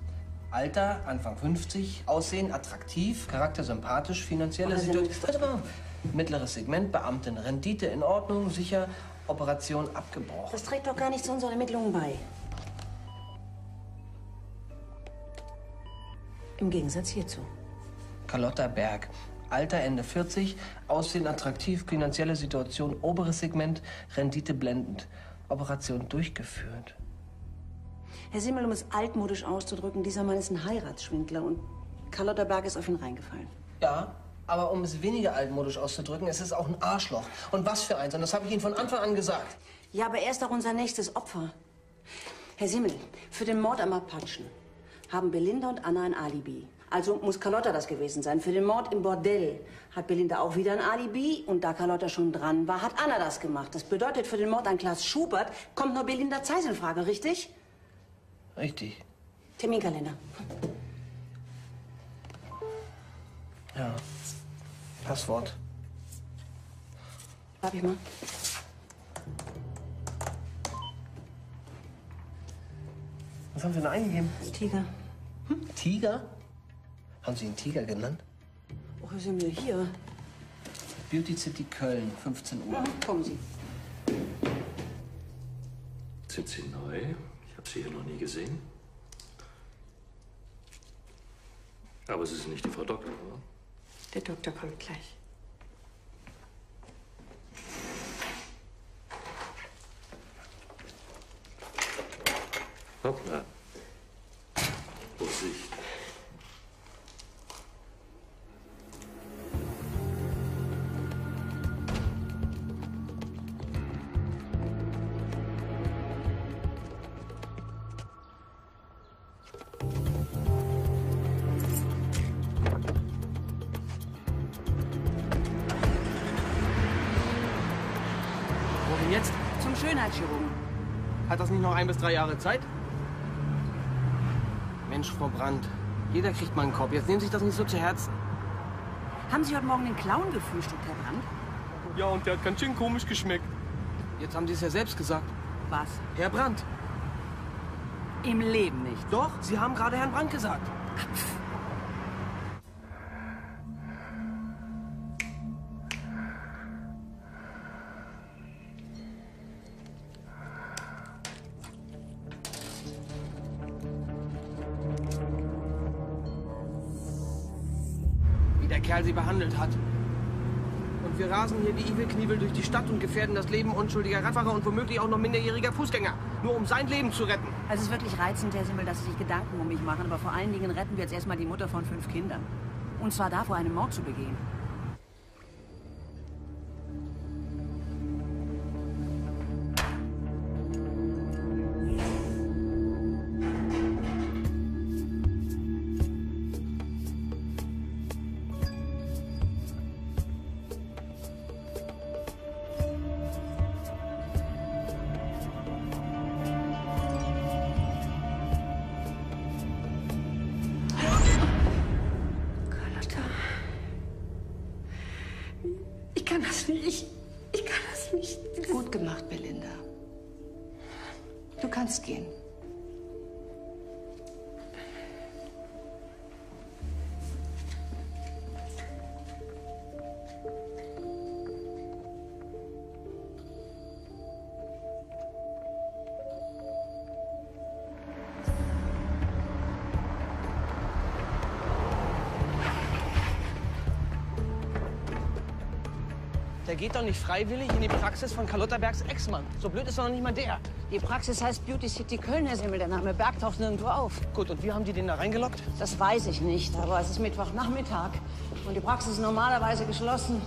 Alter, Anfang 50. Aussehen attraktiv. Charakter sympathisch. Finanzielle Situation. das. Mittleres Segment. Beamtin. Rendite in Ordnung. Sicher. Operation abgebrochen. Das trägt doch gar nicht zu unseren Ermittlungen bei. Im Gegensatz hierzu. Carlotta Berg. Alter Ende 40, Aussehen attraktiv, finanzielle Situation oberes Segment, Rendite blendend. Operation durchgeführt. Herr Simmel, um es altmodisch auszudrücken, dieser Mann ist ein Heiratsschwindler und Carlotta Berg ist auf ihn reingefallen. Ja, aber um es weniger altmodisch auszudrücken, es ist auch ein Arschloch. Und was für eins, und das habe ich Ihnen von Anfang an gesagt. Ja, aber er ist auch unser nächstes Opfer. Herr Simmel, für den Mord am Apachen haben Belinda und Anna ein Alibi. Also muss Carlotta das gewesen sein. Für den Mord im Bordell hat Belinda auch wieder ein Alibi. Und da Carlotta schon dran war, hat Anna das gemacht. Das bedeutet, für den Mord an Klaas Schubert kommt nur Belinda Zeiss in Frage, richtig? Richtig. Terminkalender. Ja. Passwort. Darf ich mal? Was haben Sie denn eingegeben? Tiger. Hm? Tiger? Haben Sie ihn Tiger genannt? Oh, Herr Simmel, hier. Beauty City Köln, 15 Uhr. Kommen Sie. Sind Sie neu? Ich habe Sie hier noch nie gesehen. Aber Sie sind nicht die Frau Doktor, oder? Der Doktor kommt gleich. Hoppla. Ein bis drei Jahre Zeit? Mensch, Frau Brandt. Jeder kriegt mal einen Korb. Jetzt nehmen Sie sich das nicht so zu Herzen. Haben Sie heute Morgen den Clown gefrühstückt, Herr Brandt? Ja, und der hat ganz schön komisch geschmeckt. Jetzt haben Sie es ja selbst gesagt. Was? Herr Brandt. Im Leben nicht. Doch, Sie haben gerade Herrn Brandt gesagt. der sie behandelt hat. Und wir rasen hier wie Igelkniebel durch die Stadt und gefährden das Leben unschuldiger Radfahrer und womöglich auch noch minderjähriger Fußgänger. Nur um sein Leben zu retten. Also es ist wirklich reizend, Herr Simmel, dass Sie sich Gedanken um mich machen. Aber vor allen Dingen retten wir jetzt erstmal die Mutter von fünf Kindern. Und zwar davor, einen Mord zu begehen. Geht doch nicht freiwillig in die Praxis von Carlotta Bergs Ex-Mann. So blöd ist doch noch nicht mal der. Die Praxis heißt Beauty City Köln, Herr Simmel. Der Name Berg taucht nirgendwo auf. Gut, und wie haben die den da reingelockt? Das weiß ich nicht, aber es ist Mittwochnachmittag. Und die Praxis ist normalerweise geschlossen.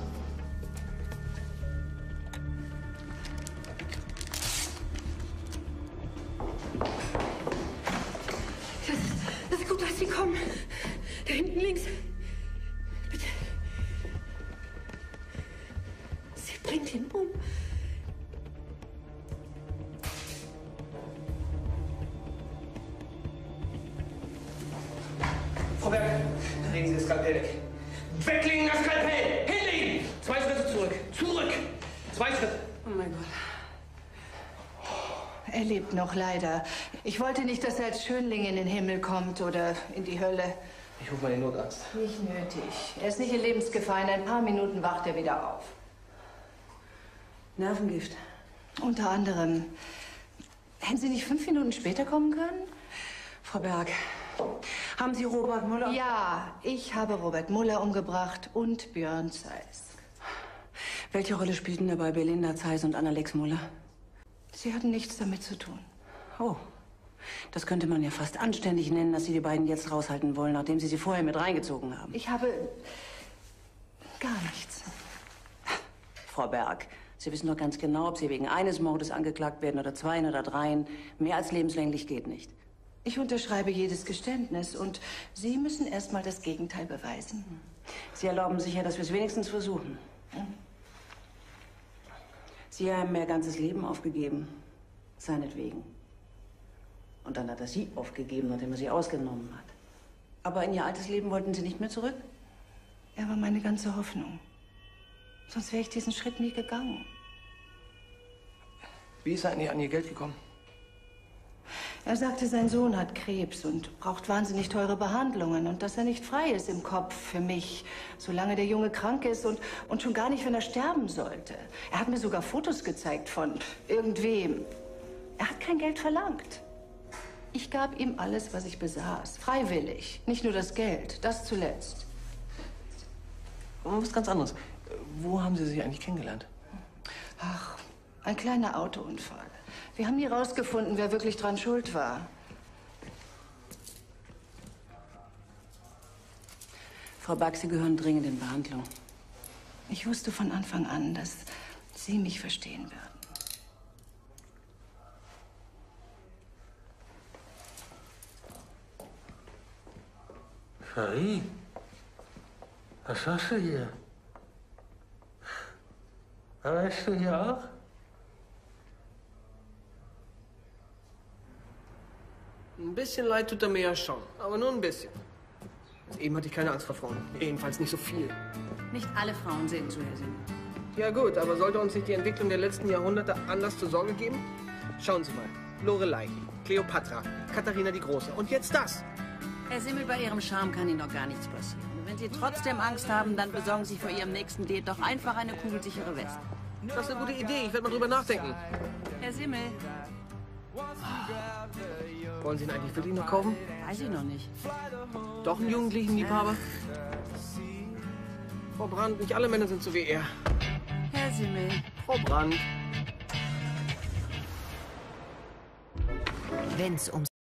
Lebt noch leider. Ich wollte nicht, dass er als Schönling in den Himmel kommt oder in die Hölle. Ich rufe mal den Notarzt. Nicht nötig. Er ist nicht in Lebensgefahr. In ein paar Minuten wacht er wieder auf. Nervengift. Unter anderem. Hätten Sie nicht fünf Minuten später kommen können? Frau Berg, haben Sie Robert Muller? Ja, ich habe Robert Muller umgebracht und Björn Zeiss. Welche Rolle spielten dabei Belinda Zeiss und Annalex Muller? Sie hatten nichts damit zu tun. Oh, das könnte man ja fast anständig nennen, dass Sie die beiden jetzt raushalten wollen, nachdem Sie sie vorher mit reingezogen haben. Ich habe gar nichts. Frau Berg, Sie wissen doch ganz genau, ob Sie wegen eines Mordes angeklagt werden oder zweien oder dreien. Mehr als lebenslänglich geht nicht. Ich unterschreibe jedes Geständnis und Sie müssen erst mal das Gegenteil beweisen. Sie erlauben sich ja, dass wir es wenigstens versuchen. Sie haben ihr ganzes Leben aufgegeben. Seinetwegen. Und dann hat er sie aufgegeben, nachdem er sie ausgenommen hat. Aber in ihr altes Leben wollten Sie nicht mehr zurück? Er war meine ganze Hoffnung. Sonst wäre ich diesen Schritt nie gegangen. Wie ist er an ihr, an ihr Geld gekommen? Er sagte, sein Sohn hat Krebs und braucht wahnsinnig teure Behandlungen und dass er nicht frei ist im Kopf für mich, solange der Junge krank ist und, und schon gar nicht, wenn er sterben sollte. Er hat mir sogar Fotos gezeigt von irgendwem. Er hat kein Geld verlangt. Ich gab ihm alles, was ich besaß, freiwillig. Nicht nur das Geld, das zuletzt. Was ganz anderes. Wo haben Sie sich eigentlich kennengelernt? Ach, ein kleiner Autounfall. Wir haben nie rausgefunden, wer wirklich dran schuld war. Frau Berg, Sie gehören dringend in Behandlung. Ich wusste von Anfang an, dass Sie mich verstehen werden. Cherie, was hast du hier? Weißt du hier auch? Ein bisschen leid tut er mir ja schon, aber nur ein bisschen. Eben hatte ich keine Angst vor Frauen. Jedenfalls nicht so viel. Nicht alle Frauen sehen zu, Herr Simmel. Ja gut, aber sollte uns nicht die Entwicklung der letzten Jahrhunderte Anlass zur Sorge geben? Schauen Sie mal. Lorelei, Kleopatra, Katharina die Große und jetzt das. Herr Simmel, bei Ihrem Charme kann Ihnen doch gar nichts passieren. Und wenn Sie trotzdem Angst haben, dann besorgen Sie vor Ihrem nächsten Date doch einfach eine kugelsichere Weste. Das ist eine gute Idee. Ich werde mal drüber nachdenken. Herr Simmel, Wollen Sie ihn eigentlich wirklich noch kaufen? weiß ich noch nicht. Doch einen jugendlichen Liebhaber? Frau Brandt, nicht alle Männer sind so wie er. Herr Simmel. Frau Brandt. Wenn's ums